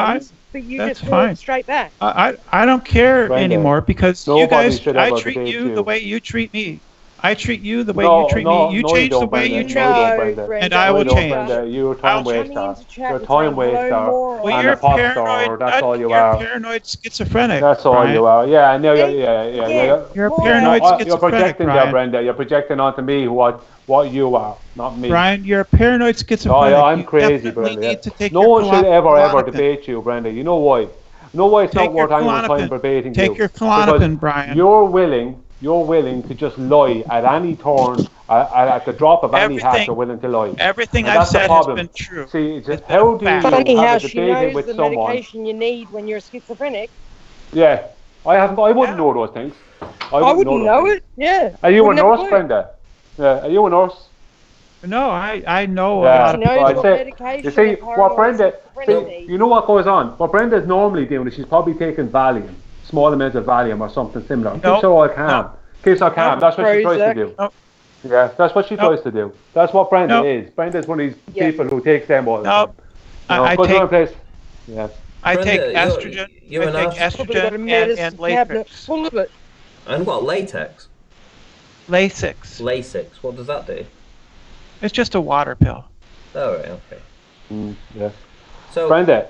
but you that's just fine. fine. straight back. I, I I don't care Brenda, anymore because you guys. I treat you, you. the way you treat me. I treat you the way No, you treat no, me. You no, you change the way you treat me. don't, Brenda. Brenda. And I will No, you don't, change. Brenda. You're a I'll time change. waster. Coming into chat You're a time saying waster. Well, I'm you're a pop paranoid. star, that's all you are. you're paranoid schizophrenic. That's all Brian. you are. Yeah, I know. Yeah, yeah, yeah. yeah. yeah. You're a Moron. paranoid Oh, you're schizophrenic, projecting there, Brenda. You're projecting onto me what what you are, not me. Brian, you're a paranoid schizophrenic. Oh, yeah, I'm crazy, Brenda. need no one should ever, ever debate you, Brenda. You know why? No, know why it's Take not worth your anyone's time Klonopin. debating Take you? your Because Klonopin, Brian. You're willing, you're willing to just lie at any turn, at, at, at the drop of any hat. Everything- You're willing to lie. Everything I've said has problem. been true. See, it's It's just, been how a do you fact. Funny how have a she debate knows with the someone? medication you need when you're schizophrenic. Yeah, I haven't. I wouldn't Yeah. know those things. I I wouldn't, wouldn't those know it. Yeah. Are you a Wouldn't a nurse. Brenda? Yeah, are you a nurse? No, I I know a lot of knows Well, I say- you see, what Brenda, see, you know what goes on? What Brenda's normally doing is she's probably taking Valium, small amounts of Valium or something similar. No, Keeps her all calm. Keeps her calm. That's what she tries to do. No. Yeah, that's what she No. tries to do. That's what Brenda No. is. Brenda's one of these Yeah. people who takes them all the No. time. I, No, I go take another place. Yeah. I Brenda, take estrogen. you're I take artist. Probably got a estrogen and, medicine and cabinet latex. full of it. And what latex? Lasix. Lasix. What does that do? It's just a water pill. Oh right, okay. Mm, yeah. So Brenda.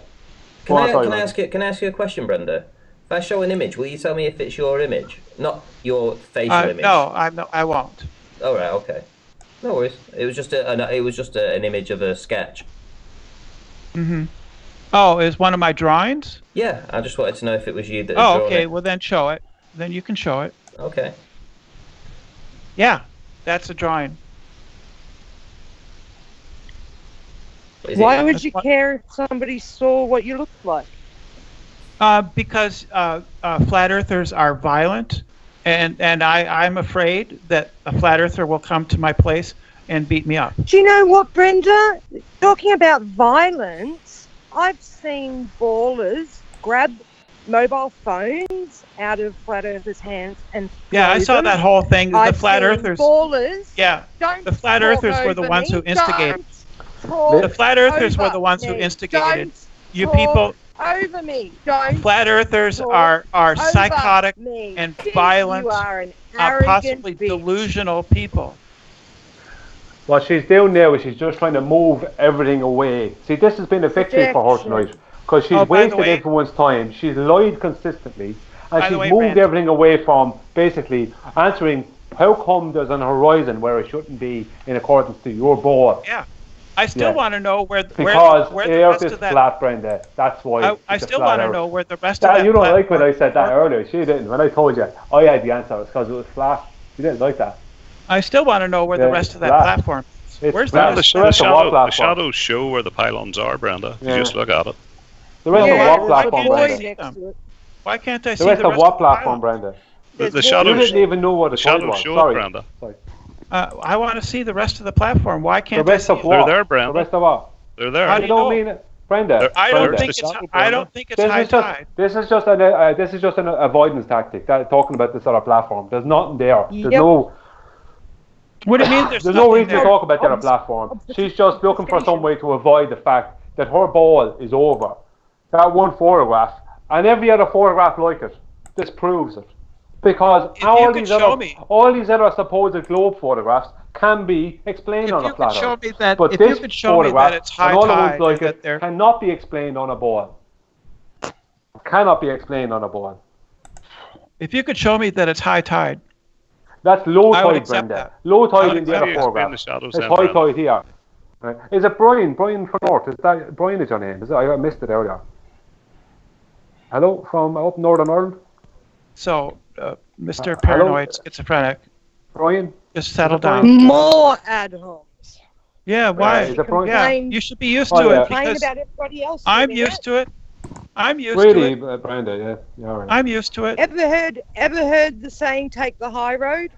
can Go on, I sorry, can I ask you can I ask you a question, Brenda? If I show an image, will you tell me if it's your image, not your facial Uh, image? no, I no, I won't. All right. okay. No worries. It was just a, an, it was just a, an image of a sketch. hmm Oh, is one of my drawings? Yeah, I just wanted to know if it was you that. Oh, okay. it. Well, then show it. Then you can show it. Okay. Yeah, that's a drawing. Why it, would you care if somebody saw what you looked like? Uh, because uh, uh, flat earthers are violent, and and I I'm afraid that a flat earther will come to my place and beat me up. Do you know what, Brenda? Talking about violence, I've seen ballers grab mobile phones out of flat earthers' hands and Yeah, I saw them. that whole thing. The I've flat earthers. Ballers. Yeah, the flat earthers were the ones me. who instigated. The flat earthers were the ones who instigated. Don't You people, over me. Don't flat earthers are are psychotic me. and Think violent, You are an arrogant possibly bitch. delusional people. What she's doing now is she's just trying to move everything away. See, this has been a victory for her tonight because she's Oh, wasted way- everyone's time. She's lied consistently, and By she's way, moved Randy- everything away from basically answering how come there's an horizon where it shouldn't be in accordance to your board. Yeah, I still Yeah. want to know where where, Because where the the rest is of that. flat, Brenda. That's why. I, I still want to know where the rest of That, that. you don't like when I said that earlier. She didn't. When I told you, I had the answer. It's because it was flat. You didn't like that. I still want to know where Yeah, the rest of that flat. platform. is. Where's flat. Well, the the, The rest the, of what shadow, the shadows show where the pylons are, Brenda. Yeah. You just look at it. The rest yeah, of why- what platform, Brenda? next to it. Why can't I The see rest the rest of the platform. Brenda? The, There's the one- You shadows, didn't even know what the the code shadows was. show Sorry. Brenda. Sorry. Uh, I want to see the rest of the platform. Why can't I rest of it? They're what? there, The rest of what? They're there. How You do don't know? mean it, Brenda. I don't Brenda. think it's. I don't think it's This high is just tide. this is just an uh, this is just an avoidance tactic. That talking about this other platform. There's nothing there. There's Yep. no What do you mean? There's, there's no nothing reason to talk about the other platform. She's just looking for some way to avoid the fact that her ball is over. That one photograph and every other photograph like it. This proves it. Because If all these other me- all these other supposed globe photographs can be explained If on you a could show Earth. me that- but if you this could show me that photograph it's high and all the tide like it cannot be explained on a ball. Cannot be explained on a ball. If you could show me that it's high tide, That's low tide, Brenda. that. Low tide in the other do photograph. the shadows It's then, high Brenda? tide here. Right. Is it Brian? Brian from North? Is that Brian is your name? Is it? I missed it earlier. Hello from up Northern Ireland. so uh, Mr. hello? Paranoid Schizophrenic, Brian. just settle Is it Brian? down. More ad homs. Yeah, why? Brian? Yeah, Complain- you should be used Oh, to yeah. it because about everybody else. I'm used it. to it. I'm used Really, to it. uh, Brenda? Yeah. Yeah. All right. I'm used to it. Ever heard? Ever heard the saying "Take the high road"?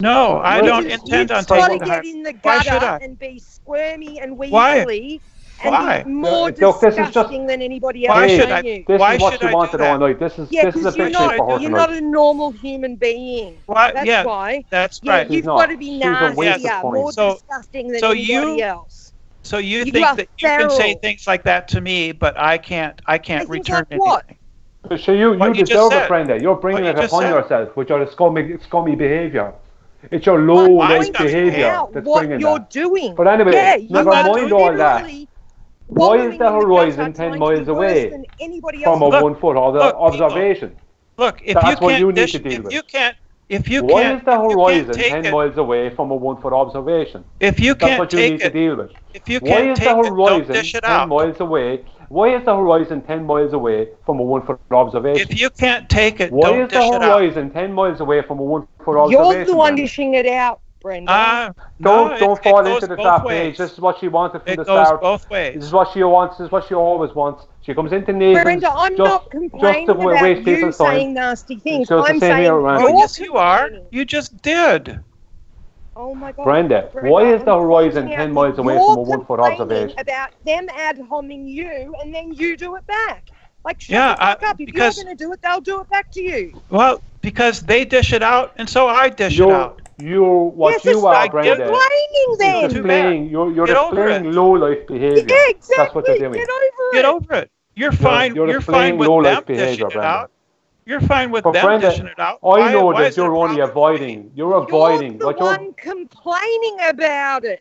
No, I Well, don't you- intend on You've got to taking the get in the Why should gutter I? and be squirmy and Why? weaselly and Why? be more look, this is just- disgusting than anybody else. Why should I- you? This Why is what should she I do wanted that? all night. This is Yeah, this is a because you're not, for her you're tonight. not a normal human being. Why? That's yeah, why. that's Yeah, right. She's you've not. got to be She's a nastier, of more. So- disgusting than so anybody you- else. So you, You think are that you can say things like that to me, but I can't. I can't Things return like what? anything. So you, you you deserve said. friend Brenda. You're bringing What it you upon said. yourself, which are scummy, scummy behaviour. It's your low I'm life behaviour that's what bringing you're that. doing. But anyway, yeah, never mind all that. Literally Why wallowing is the in horizon 10 miles away anybody from a. Look, one foot ob- look, people. observation? Look, if That's you what can't you need dish, to deal if with. you can't, if you Why can't, is the if you can't horizon 10 it, miles away from a one foot observation? if you That's can't what you take need to it, deal with. if you can't is take the don't horizon dish it 10 out. miles away? Why is the horizon 10 miles away from a one foot observation? If you can't take it, Why don't is the dish it horizon 10 miles away from a one foot observation? You're the one dishing it out, Brenda. Ah, Don't no, don't it, fall it into the trap ways. Payge. This is what she wanted from It the goes start. both This is what she wants. This is what she always wants. She comes into Nathan's Brenda, I'm just, not complaining just to about waste you people's time. saying nasty things. just the I'm saying here, Oh, you're yes, you are. You just did. Oh my God. Brenda, why is the horizon 10 miles away from a one foot complaining observation? About them ad homing you, and then you do it back. Like shut Yeah, the fuck I- up. If because- you're going to do it, they'll do it back to you. Well, because they dish it out, and so I dish it You're, out. You're what yes, you are, like Brenda. complaining You're then. Too displaying, you're, you're Get displaying low life behaviour. Yeah, exactly. That's what you're doing. Get over it. Get it. over it. You're fine. you're You're, displaying fine with low-life them dishing behaviour, it Brenda. out. You're fine with But them Brenda, dishing it out. I Why- know why that is you're only avoiding. You're You're avoiding. the What you're one complaining about it.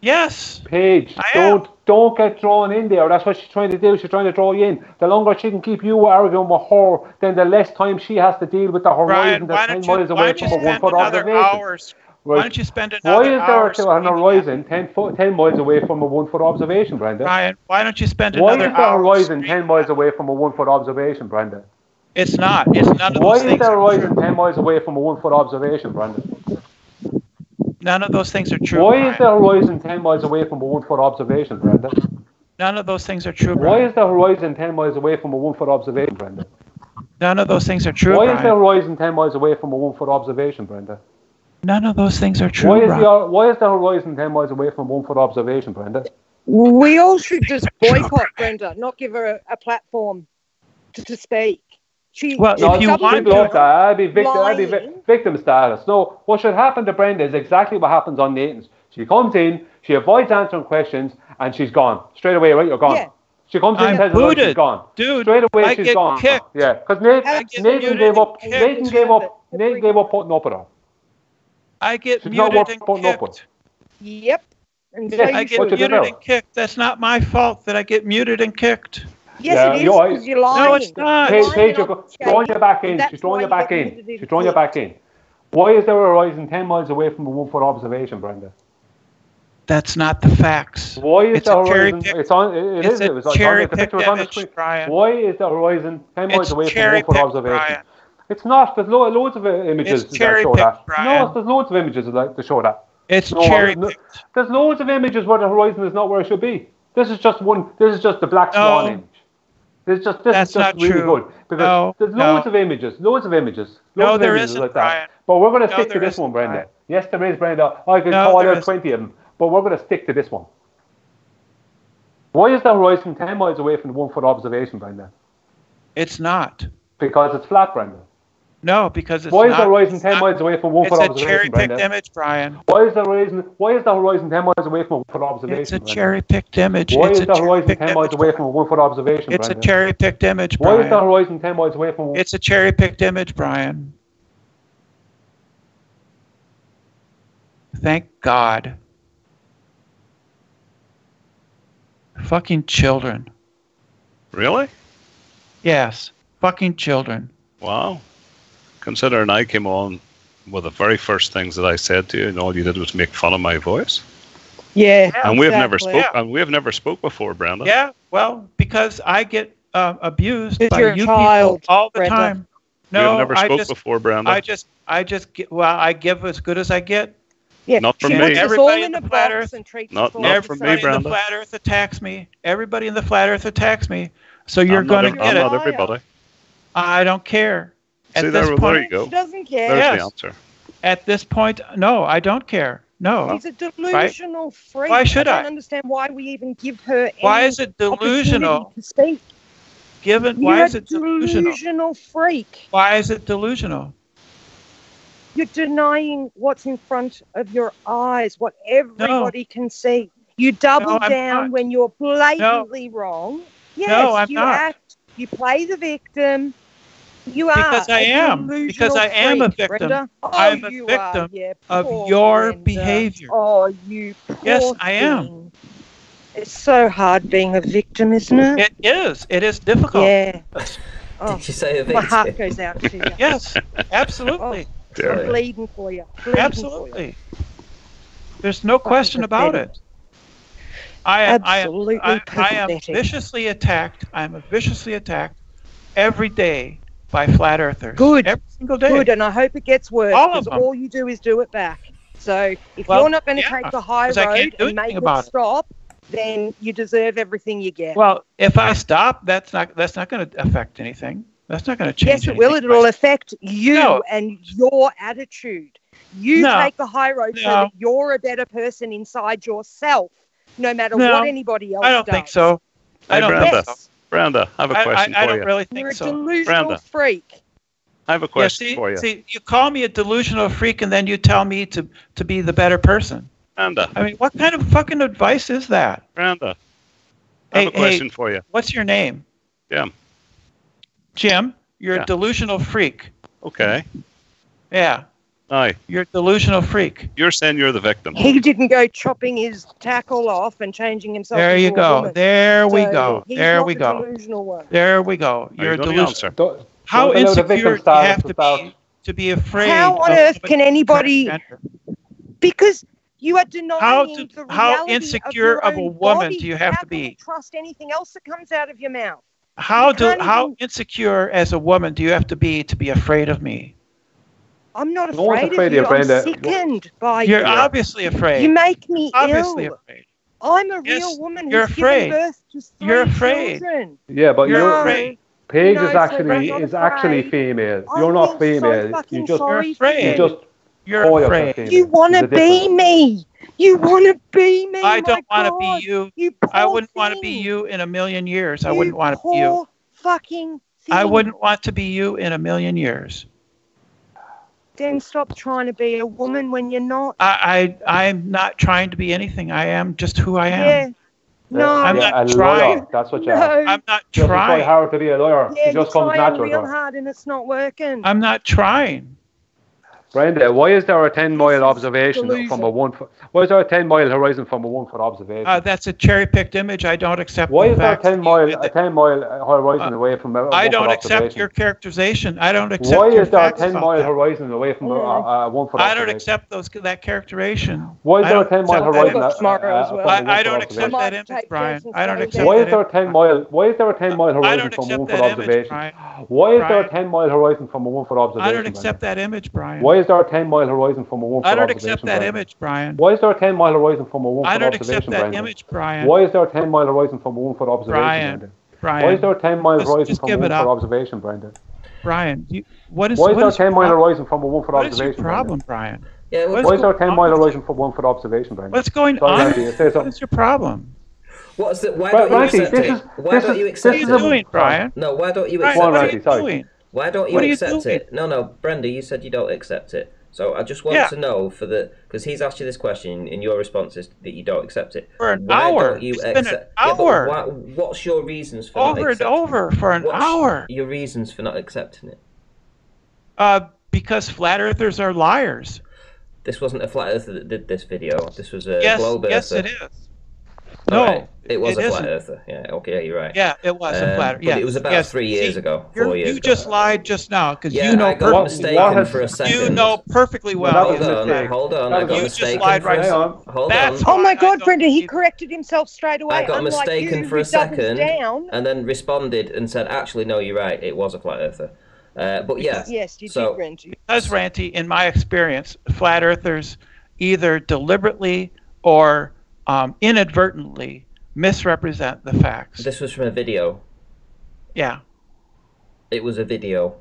Yes. Payge, I don't don't get drawn in there. That's what she's trying to do. She's trying to draw you in. The longer she can keep you arguing with her, then the less time she has to deal with the horizon Brian, why that's ten you, miles why away from a one spend foot another observation. hours? Why don't you spend Why is there a- an horizon 10, foot, 10 miles away from a one foot observation, Brenda? Brian, why don't you spend Why is another the hour? horizon 10 miles away from a one foot observation, Brenda? It's not. It's none of Why is there the are horizon 10 miles away from a one foot observation, Brenda? None of those things are true. Why Brian. is the horizon 10 miles away from a one foot observation, Brenda? None of those things are true. Why Brian. is the horizon 10 miles away from a one foot observation, Brenda? None of those things are true. Why is the horizon 10 miles away from a one foot observation, Brenda? None of those things are true. Why is, Brian. the, why is the horizon 10 miles away from a one foot observation, Brenda? We all should just boycott Brenda, not give her a, a platform to, to speak. She, Well, if you double want people to- love. I'd be, victim, I'd be vi- victim status. No, what should happen to Brenda is exactly what happens on Nathan's. She comes in, she avoids answering questions, and she's gone. Straight away, right? You're gone. Yeah. She comes in, I'm tells us what she's booted. gone. Dude, Straight away, I she's get gone. kicked. Yeah, because Nathan, I Nathan gave up. and Nathan gave up. Nathan gave up putting up with her. I get She's muted worth and putting up with. Yep. And so Yeah, you I get you do muted now? and kicked. That's not my fault that I get muted and kicked. Yes, Yeah, it is you're- because you're lying. No, it's not. Payge, Lying Payge, on you're go- the she's throwing stage, you back in. She's throwing why you you back in. She's throwing you back in. Why is there a horizon 10 miles away from a one foot observation, Brenda? That's not the facts. Why is It's the a horizon? It's on. It, it it's is. It was on cherry the picture was picked on the screen. Brian. Why is the horizon 10 miles It's away from cherry one foot picked, observation? Brian. It's not. There's lo- loads of uh, images It's that show that. Brian. No, there's loads of images that to show that. It's No, cherry no. There's loads of images where the horizon is not where it should be. This is just one. This is just the black swan No. image. Is just this That's is just not really true. good because No, there's no. loads of images, loads of images, loads No, of there images isn't, like Brian. But we're going to No, stick to this one, Brenda. Brian. Yes, there is, Brenda. I could No, call out 20 of them, but we're going to stick to this one. Why is the horizon 10 miles away from the one foot observation, Brenda? It's not. Because it's flat, Brenda. No, because it's Why is not. the horizon 10 not- miles away from one It's foot a observation, cherry picked image, Brian. Why is the horizon? Why is the horizon 10 miles away from a one foot observation? It's a cherry picked image. Why it's is a the horizon 10 miles away from a one foot observation, It's a cherry picked image, Brian. Why is the horizon 10 miles away from It's a cherry picked image, Brian. Thank God. Fucking children. Really? Yes. Fucking children. Wow. Considering I came on with the very first things that I said to you, and all you did was make fun of my voice, Yeah. and we have never exactly. spoke, and we have never spoke before, Brenda. Yeah, well, because I get uh, abused Because by you're a you child, people all the Brenda. time. we have No, never I spoke just, before, Brenda. I just, I just, get, well, I give as good as I get. Yeah. Not from she me. puts us all Everybody in in the flat earth- and treats Not- us not from me, Everybody in the flat Earth attacks me. Everybody in the flat Earth attacks me. So you're I'm not, going to I'm get not everybody. I don't care. At See, this there, there point, you go. She doesn't care. There's Yes. the answer. at this point, no, I don't care. No. She's a delusional freak. Why should I I? don't understand why we even give her Why any is it opportunity delusional? to speak. Given You're why is it delusional? delusional freak. Why is it delusional? You're denying what's in front of your eyes, what everybody can see. You double No, down not. when you're blatantly wrong. Yes, I'm you not. act. You play the victim. You are Because I am. Because delusional I am a victim. Brenda. Oh, I'm a victim are. Yeah, of your Brenda. behavior. Oh, you. Poor Yes, I am. thing. It's so hard being a victim, isn't it? It is. It is difficult. Yeah. Oh, Did you say a victim? my heart goes out to you. Yes, absolutely. Oh, Dear. I'm bleeding for you. Bleeding For you. Absolutely. There's no question about it. I am, I am, Absolutely I, I am viciously attacked. I am viciously attacked every day by flat earthers. Good. Every single day. Good, and I hope it gets worse All of because them. all you do is do it back. So if Well, you're not going to yeah, take the high road and make anything it about it. stop, then you deserve everything you get. Well, if I stop, that's not that's not going to affect anything. That's not going to change. yes, it will. It'll affect you No. and your attitude. You No. take the high road so that you're a better person inside yourself, no matter No, what anybody else I don't does. think so. I Hey, don't Brenda. think so. Brenda, I have a question I, I, I for don't really think You're so. a delusional freak. I have a question yeah, see, for you. See, you call me a delusional freak, and then you tell me to to be the better person. Brenda. I mean, what kind of fucking advice is that? Brenda, I have hey, a question hey, for you. What's your name? Jim. Jim, you're yeah. a delusional freak. Okay. Yeah. No. You're a delusional freak. You're saying you're the victim. He didn't go chopping his tackle off and changing himself. There you go. There so we go. There we go. Delusional one. There we go. You're a delusional. How don't insecure do you have to be to be afraid? How on earth can anybody? Because you are denying how, do, the reality how insecure of, of a woman body. do you have how to be? trust anything else that comes out of your mouth. How you do how even... insecure as a woman do you have to be to be afraid of me? I'm not no afraid, afraid, of you. Of I'm Brenda. sickened by you're you. You're obviously afraid. You make me obviously ill. Afraid. I'm a yes, real woman who's afraid. given birth to three You're afraid. Children. Yeah, but you're, you're afraid. Payge no, is actually is actually female. I you're not female. So you just you're afraid. You just you're afraid. You want to be me. You want to be me. I don't want to be you. you I wouldn't want to be you in a million years. You I wouldn't want to be you. Fucking. Thing. I wouldn't want to be you in a million years. Then stop trying to be a woman when you're not. I, I am not trying to be anything. I am just who I am. Yeah. No, I'm not trying. Lawyer. That's what you no. are. I'm not trying. It's hard to be a lawyer. Yeah, it just comes natural. real hard and it's not working. I'm not trying. Brenda, why is there a 10 mile observation from a one foot? Why is there a 10 mile horizon from a one foot observation? Uh, that's a cherry picked image. I don't accept. Why is there a 10 mile a 10 mile horizon uh, away from a I don't accept your characterization. I don't accept. Why is there a 10 mile that? horizon away from a, a, one foot? I don't accept those that characterization. Why is there a 10 mile horizon? That, uh, uh well. I, I don't accept that image, Brian. I don't accept. Why is there a 10 mile? Why is there a 10 mile horizon from one foot observation? Why is there a 10 mile horizon from a one foot observation? I don't accept that image, Brian. Why why is there a 10 mile horizon from a one I don't accept that Brian? image, Brian. Why is there a 10 mile horizon from a one I don't accept that Brian? image, Brian. Why is there a 10 mile horizon from a one foot observation, Brian? Brandon? Brian. Why is there a 10 mile just, horizon just from a one foot observation, Brendan? Brian, you, what is Why is there a 10 mile horizon from a one foot observation? What's your problem, Brian? Yeah, what's Why is there a 10 mile horizon from a one foot observation, Brendan? What's going Sorry, on? What's your problem? What's it? why don't you accept this why don't you accept it? What are you doing, Brian? No, why don't you accept it? What are you doing? Why don't you what accept you it? No, no, Brenda, you said you don't accept it. So I just want yeah. to know for the because he's asked you this question and your response is that you don't accept it. For an why hour, don't you accept, an hour. Why, what's your reasons for over and over it? for an what's hour? Your reasons for not accepting it? Uh, because flat earthers are liars. This wasn't a flat earther that did this video. This was a yes, globe earther. Yes, it is. No, right. it was it a isn't. flat earther. Yeah, okay, yeah, you're right. Yeah, it was um, a flat. Yeah, it was about yes. three years See, ago, four years. You ago. just lied just now because yeah, you know. I got mistaken has, for a second. You know perfectly well. Hold on, hold on. I got you mistaken. just lied right now. Hold That's on. Oh my God, Brenda, he corrected himself straight away. I got Unlike mistaken you, for a second, down. and then responded and said, "Actually, no, you're right. It was a flat earther." Uh, but yeah, yes, you so, did, Because Ranty, in my experience, flat earthers either deliberately or um, inadvertently misrepresent the facts. This was from a video. Yeah. It was a video.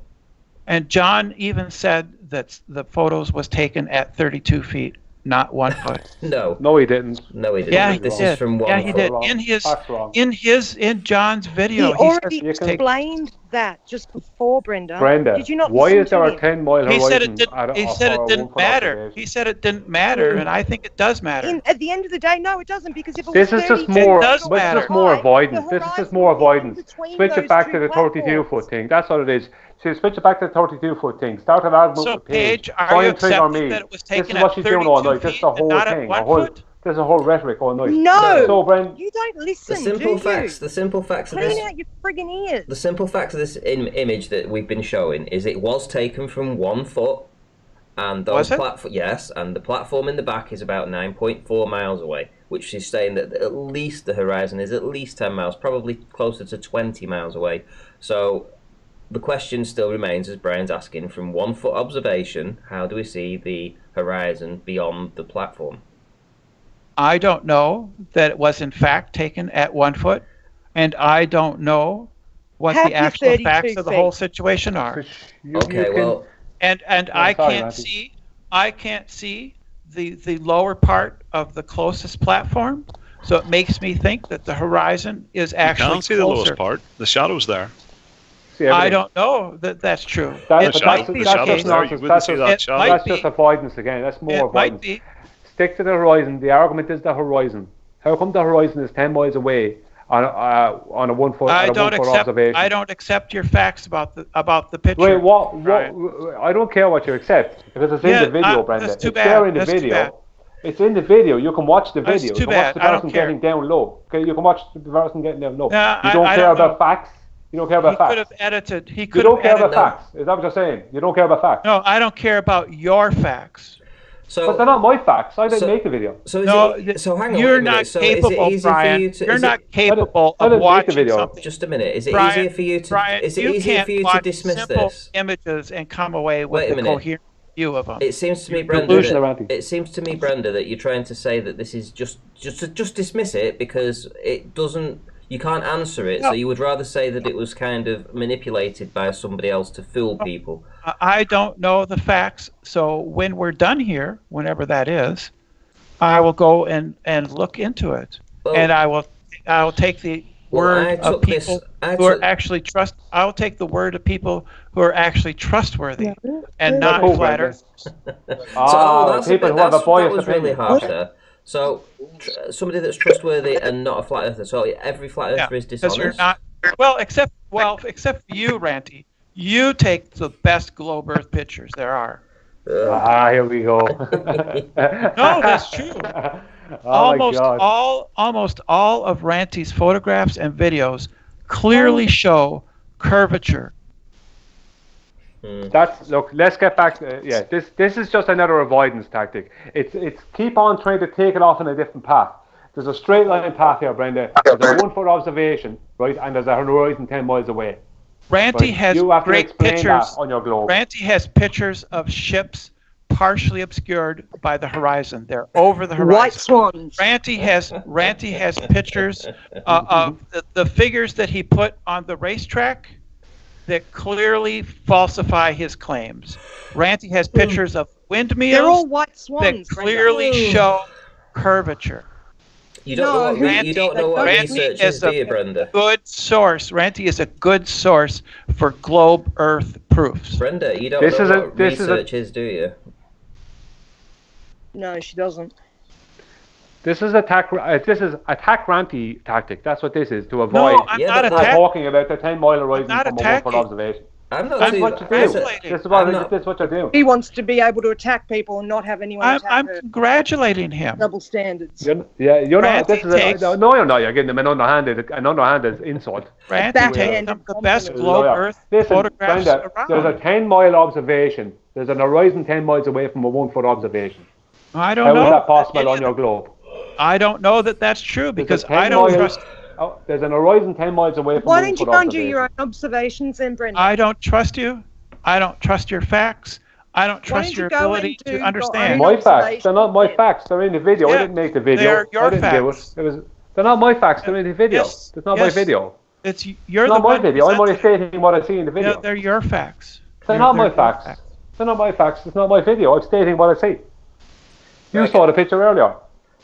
And John even said that the photos was taken at 32 feet not one foot. no. No, he didn't. No, he didn't. Yeah, he this did. is from one. Yeah, he did. In his in his in John's video, he, he already explained take... that just before Brenda. Brenda, did you not? Why is there a ten mile He said it didn't. He said it didn't matter. He said it didn't matter, and I think it does matter. In, at the end of the day, no, it doesn't because if it this was is 30, just more. This is just more avoidance. This is just more avoidance. Switch it back to the 32 foot thing. That's what it is. So you switch it back to 32 foot thing. Start an argument so with Payge. Payge, are you accepting me. that it was taken this is what she's doing all night. This is the whole thing. A whole, there's a whole rhetoric all night. No, so, Bren, you don't listen. The simple facts. You? The simple facts. Clean of this, out your frigging ears. The simple facts of this Im image that we've been showing is it was taken from one foot, and those platform. Yes, and the platform in the back is about 9.4 miles away, which is saying that at least the horizon is at least 10 miles, probably closer to 20 miles away. So the question still remains as Brian's asking from one foot observation, how do we see the horizon beyond the platform? I don't know that it was in fact taken at one foot, and I don't know what Happy the actual facts of the whole situation are. You, okay, you can, well, and and oh, I can't Matthew. see, I can't see the the lower part of the closest platform, so it makes me think that the horizon is actually. I can't see closer. the lowest part. The shadow's there see. I don't know that that's true. That's, just, avoidance again. That's more it avoidance. Might be. Stick to the horizon. The argument is the horizon. How come the horizon is 10 miles away on a, uh, on a one foot, I don't accept, observation? I don't accept your facts about the about the picture. Wait, what, what, I don't care what you accept because it's yeah, in the video, I, Brenda. That's too it's bad. there in the that's video. It's in the video. You can watch the video. That's too you can watch the person getting down low. Okay, you can watch the person getting down low. No, you don't I, I care don't about know. facts. You don't care about He about could facts. have edited. He You could don't have care about edited. facts. Is that what you're saying? You don't care about facts. No, I don't care about your facts. So But they're not my facts. I didn't So- make the video. So is No, it, so hang on. You're a minute. not so capable, is it easy Brian. For you to, You're is not it, capable I of didn't make the watching video. something. just a minute. Is it Brian, easier for you to? Brian, is it you easier can't for you to dismiss simple this? images and come away with Wait a a coherent view of them. It seems to me, Brenda. That, it seems to me, Brenda, that you're trying to say that this is just just just dismiss it because it doesn't. You can't answer it, No. so you would rather say that it was kind of manipulated by somebody else to fool people. I- I don't know the facts, so when we're done here, whenever that is, I will go and, and look into it, Well- and I will I will take the Well, word I of took this- people I who are actually trust. I will take the word of people who are actually trustworthy and not Cool, flat Brenda. Ah, so, oh, that's a people bit, who have a that's, that biased was really opinion. harsh there. So, tr- somebody that's trustworthy and not a flat earther. So every flat Yeah, earther is because dishonest. you're not. Well, except well, except for you, Ranty. You take the best globe Earth pictures there are. Ugh. Ah, here we go. No, that's true. Oh almost my God. all almost all of Ranty's photographs and videos clearly show curvature. Hmm. That's look. Let's get back. To, yeah, this this is just another avoidance tactic. It's it's keep on trying to take it off in a different path. There's a straight line path here, Brenda. There's a one foot observation, right, and there's a horizon ten miles away. Ranty Right? has you have great explain pictures. on your globe. Ranty has pictures of ships partially obscured by the horizon. They're over the horizon. White swans. Ranty has Ranty has pictures uh, of the, the figures that he put on the racetrack that clearly falsify his claims. Ranty has hmm. pictures of windmills all white that clearly Brenda. show curvature. You don't know what, who- re- you don't know what Ranty research is is, a- you, Brenda? Good source. Ranty is a good source for globe Earth proofs. Brenda, you don't This know is a- what this is a- research is, do you? No, she doesn't. This is attack. Uh, this is attack ranty tactic. That's what this is to avoid. No, avoid I'm Yeah, not but attacking. talking about the ten mile horizon from a one attacking. foot observation. I'm not That's too. what you I do. said- This is what I'm not- this is what you're doing. He wants to be able to attack people and not have anyone I'm, attack I'm congratulating him. Double standards. You're, yeah, you're not. Ranty This is a, no, no, you're not. You're getting them an underhanded, an underhanded insult. Ranty Backhand takes some of the best globe Lawyer. Earth Listen, photographs Brenda, there's a 10 mile observation. There's an horizon 10 miles away from a one foot observation. I don't How know. is that possible on your globe? I don't know that that's true because I don't miles- trust. Oh, there's an horizon 10 miles away from Why don't you one-foot go and do your own observations then, Brenda? I don't trust you. I don't trust your facts. I don't trust don't your you go ability to understand. My facts. They're not my facts. They're in the video. I didn't make the video. they're your I didn't facts. do it. it was, they're not my facts. They're in the video. Yes, It's not yes. my video. It's you're It's the not my video. I'm only stating what I see in the video. Yeah, they're your facts. They're They're- not my they're your facts. They're not my facts. It's not my video. I'm stating what I see. You Right. saw the picture earlier.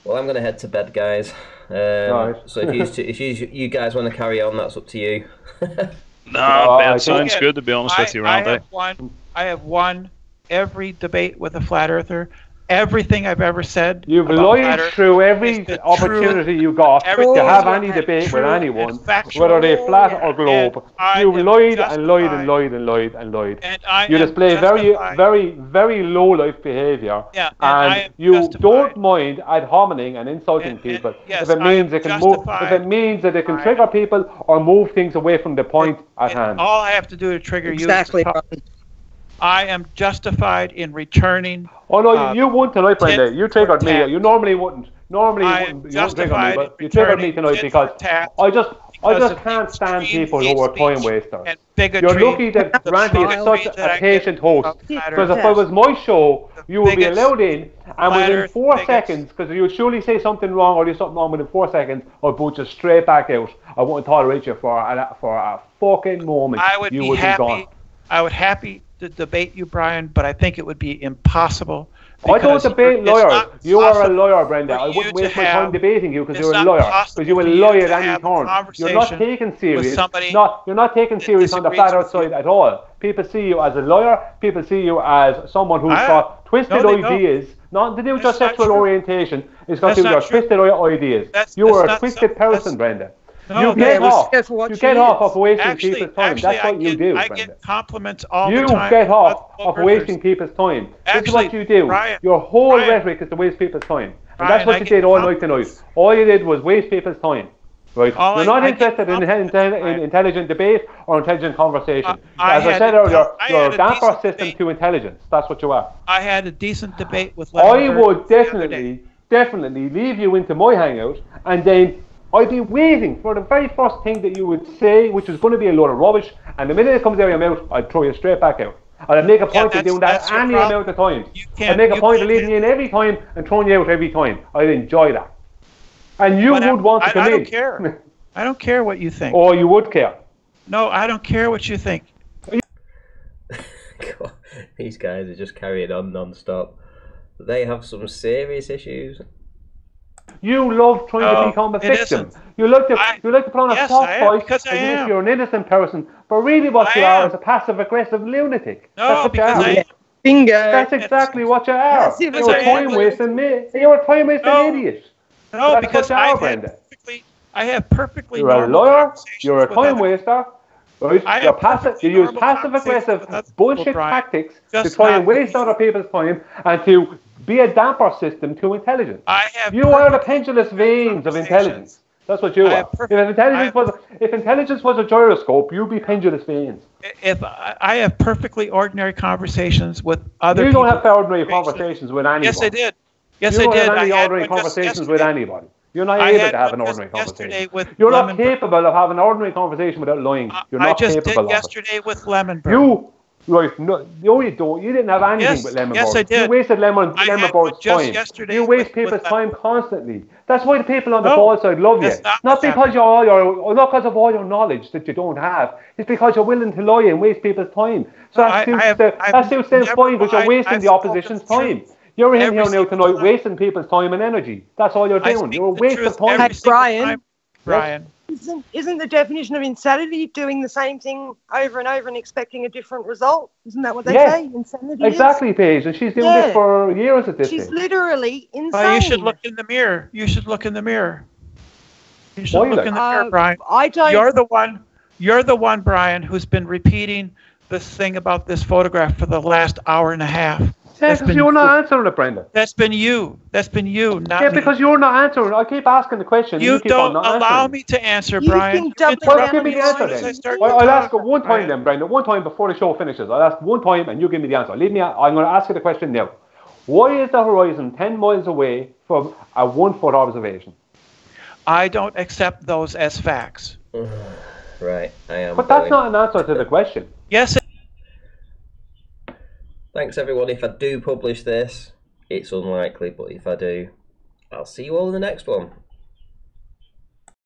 Well, I'm going to head to bed, guys. Um, Right. So if you if you you guys want to carry on, that's up to you. No, Oh, I sounds good to be honest I, with you, I Ranty. have won. I have won every debate with a flat earther. Everything I've ever said. You've about lied through every is the opportunity you got to have any debate with anyone, whether they flat or globe. You am lied and lied and lied and lied and lied. And You display very, very, very low life behavior, Yeah, and and you justified. don't mind ad hominem and insulting And- and people yes, if it means am it can move, if it means that it can trigger people or move things away from the point at And hand. All I have to do to trigger Exactly. you is to talk. I am justified in returning. Oh no, uh, you won tonight, Brenda. tit You triggered for me. You normally wouldn't. Normally you wouldn't. You don't trigger me, but you triggered me tonight because I just, I just can't stand people who are time wasters. You're lucky that Ranty is such a patient host. Because if it was my show, you would be allowed in, and within four bigots. seconds, because you would surely say something wrong or do something wrong within four seconds, I'd boot you straight back out. I wouldn't tolerate you for a, for a fucking moment. I would you be would happy. be gone. I would happy to debate you, Brian, but I think it would be impossible. I don't debate lawyers. You are a lawyer, Brenda. I wouldn't waste my time debating you because you're a lawyer. Because you will lie at any turn. You're not taken serious. Not, you're not taken serious on the flat with out side at all. People see you as a lawyer. People see you as someone who's I- got twisted no, they don't. ideas. Nothing to do with your sexual true. orientation. It's got to do with your true. twisted ideas. That's- you that's are a twisted person, Brenda. No, you get was off. there what You she get off of wasting Actually, people's time. actually, That's what I you get, do, I Brenda. get compliments all You the time. You get off of wasting people's time. this is what you do. Brian- Your whole Brian- rhetoric is to waste people's time. And Brian, that's what I you get did all night tonight. All you did was waste people's time. Right? All You're I- not I interested in, in, compliments, in, intelligent debate or intelligent conversation. Uh, As I had said a- earlier, I you're had a a damper system debate. to intelligence. That's what you are. I had a decent debate with I would the other day. definitely, definitely leave you into my hangout, and then I'd be waiting for the very first thing that you would say, which is going to be a load of rubbish, and the minute it comes out of your mouth, I'd throw you straight back out. I'd make a point of doing that that's your any problem. amount of times. You I'd can't- make a you point of can't leaving you in every time and throwing you out every time. I'd enjoy that. And you But I- would want to I- come I in. don't care. I don't care what you think. or you would care. No, I don't care what you think. God, these guys are just carrying on non-stop. They have some serious issues. You love trying No, to oh, become a it victim. isn't. You like to I- you like to put on a yes, soft voice because I as if you're an innocent person, but really what I you are is a passive aggressive lunatic. No, That's what you are. I Bingo. That's exactly what you are. Passive You're a time wasting me. You're a time wasting No. idiot. no That's because what you I have Brenda. perfectly, I have perfectly You're a lawyer. You're a time waster. Right? You're passive. You use passive conversations aggressive with other people, bullshit Brian. tactics to Just try not and waste other people's time and to be a damper system to intelligence. I have You are the pendulous veins of intelligence. That's what you I are. have If intelligence I was if intelligence was a gyroscope, you'd be pendulous veins. If I, I have perfectly ordinary conversations with other you don't have ordinary conversations with anyone. Yes, I did. Yes, you I did. have I had ordinary one just conversations with anybody. You're not I able to have an ordinary conversation. with You're not capable of having an ordinary conversation without lying. You're I not just capable did yesterday with Lemonberg. You, right? No, no, you don't. You didn't have anything Yes, with lemon yes, board. I did. You wasted lemon I lemon one board's time. yesterday You waste with people's that. time constantly. That's why the people on the No, ball side love you. not Not because you're all your, not because of all your knowledge that you don't have. It's because you're willing to lie and waste people's time. So that I- suits I have- the, I've that suits them never fine, but you're wasting I've the opposition's the truth. time. You're in Every here now tonight time. wasting people's time and energy. That's all you're I doing. You're a the waste of time. every Hey, Brian. time. Brian. Isn't, isn't the definition of insanity doing the same thing over and over and expecting a different result? Isn't that what they Yes. say? Insanity. is? Exactly, Payge, and she's doing Yeah. this for years at this She's stage. literally insane. Oh, you should look in the mirror. You should look in the mirror. You should Why look in the mirror, Uh, Brian. I don't. You're the one. You're the one, Brian, who's been repeating this thing about this photograph for the last hour and a half. Yeah, That's because been you're not answering it, Brenda. That's been you. That's been you, not Yeah, me. because you're not answering. I keep asking the question. you You, keep don't on not allow answering. me to answer, You Brian. You double interrupt Well, give me me the answer soon I then. start Well, I'll ask it one time Brian. then, Brenda. One time before the show finishes. I'll ask one time and you give me the answer. Leave me. I'm going to ask you the question now. Why is the horizon 10 miles away from a one foot observation? I don't accept those as facts. Right, I am. But that's not an answer to the question. Yes, it- Thanks everyone. If I do publish this, it's unlikely, but if I do, I'll see you all in the next one.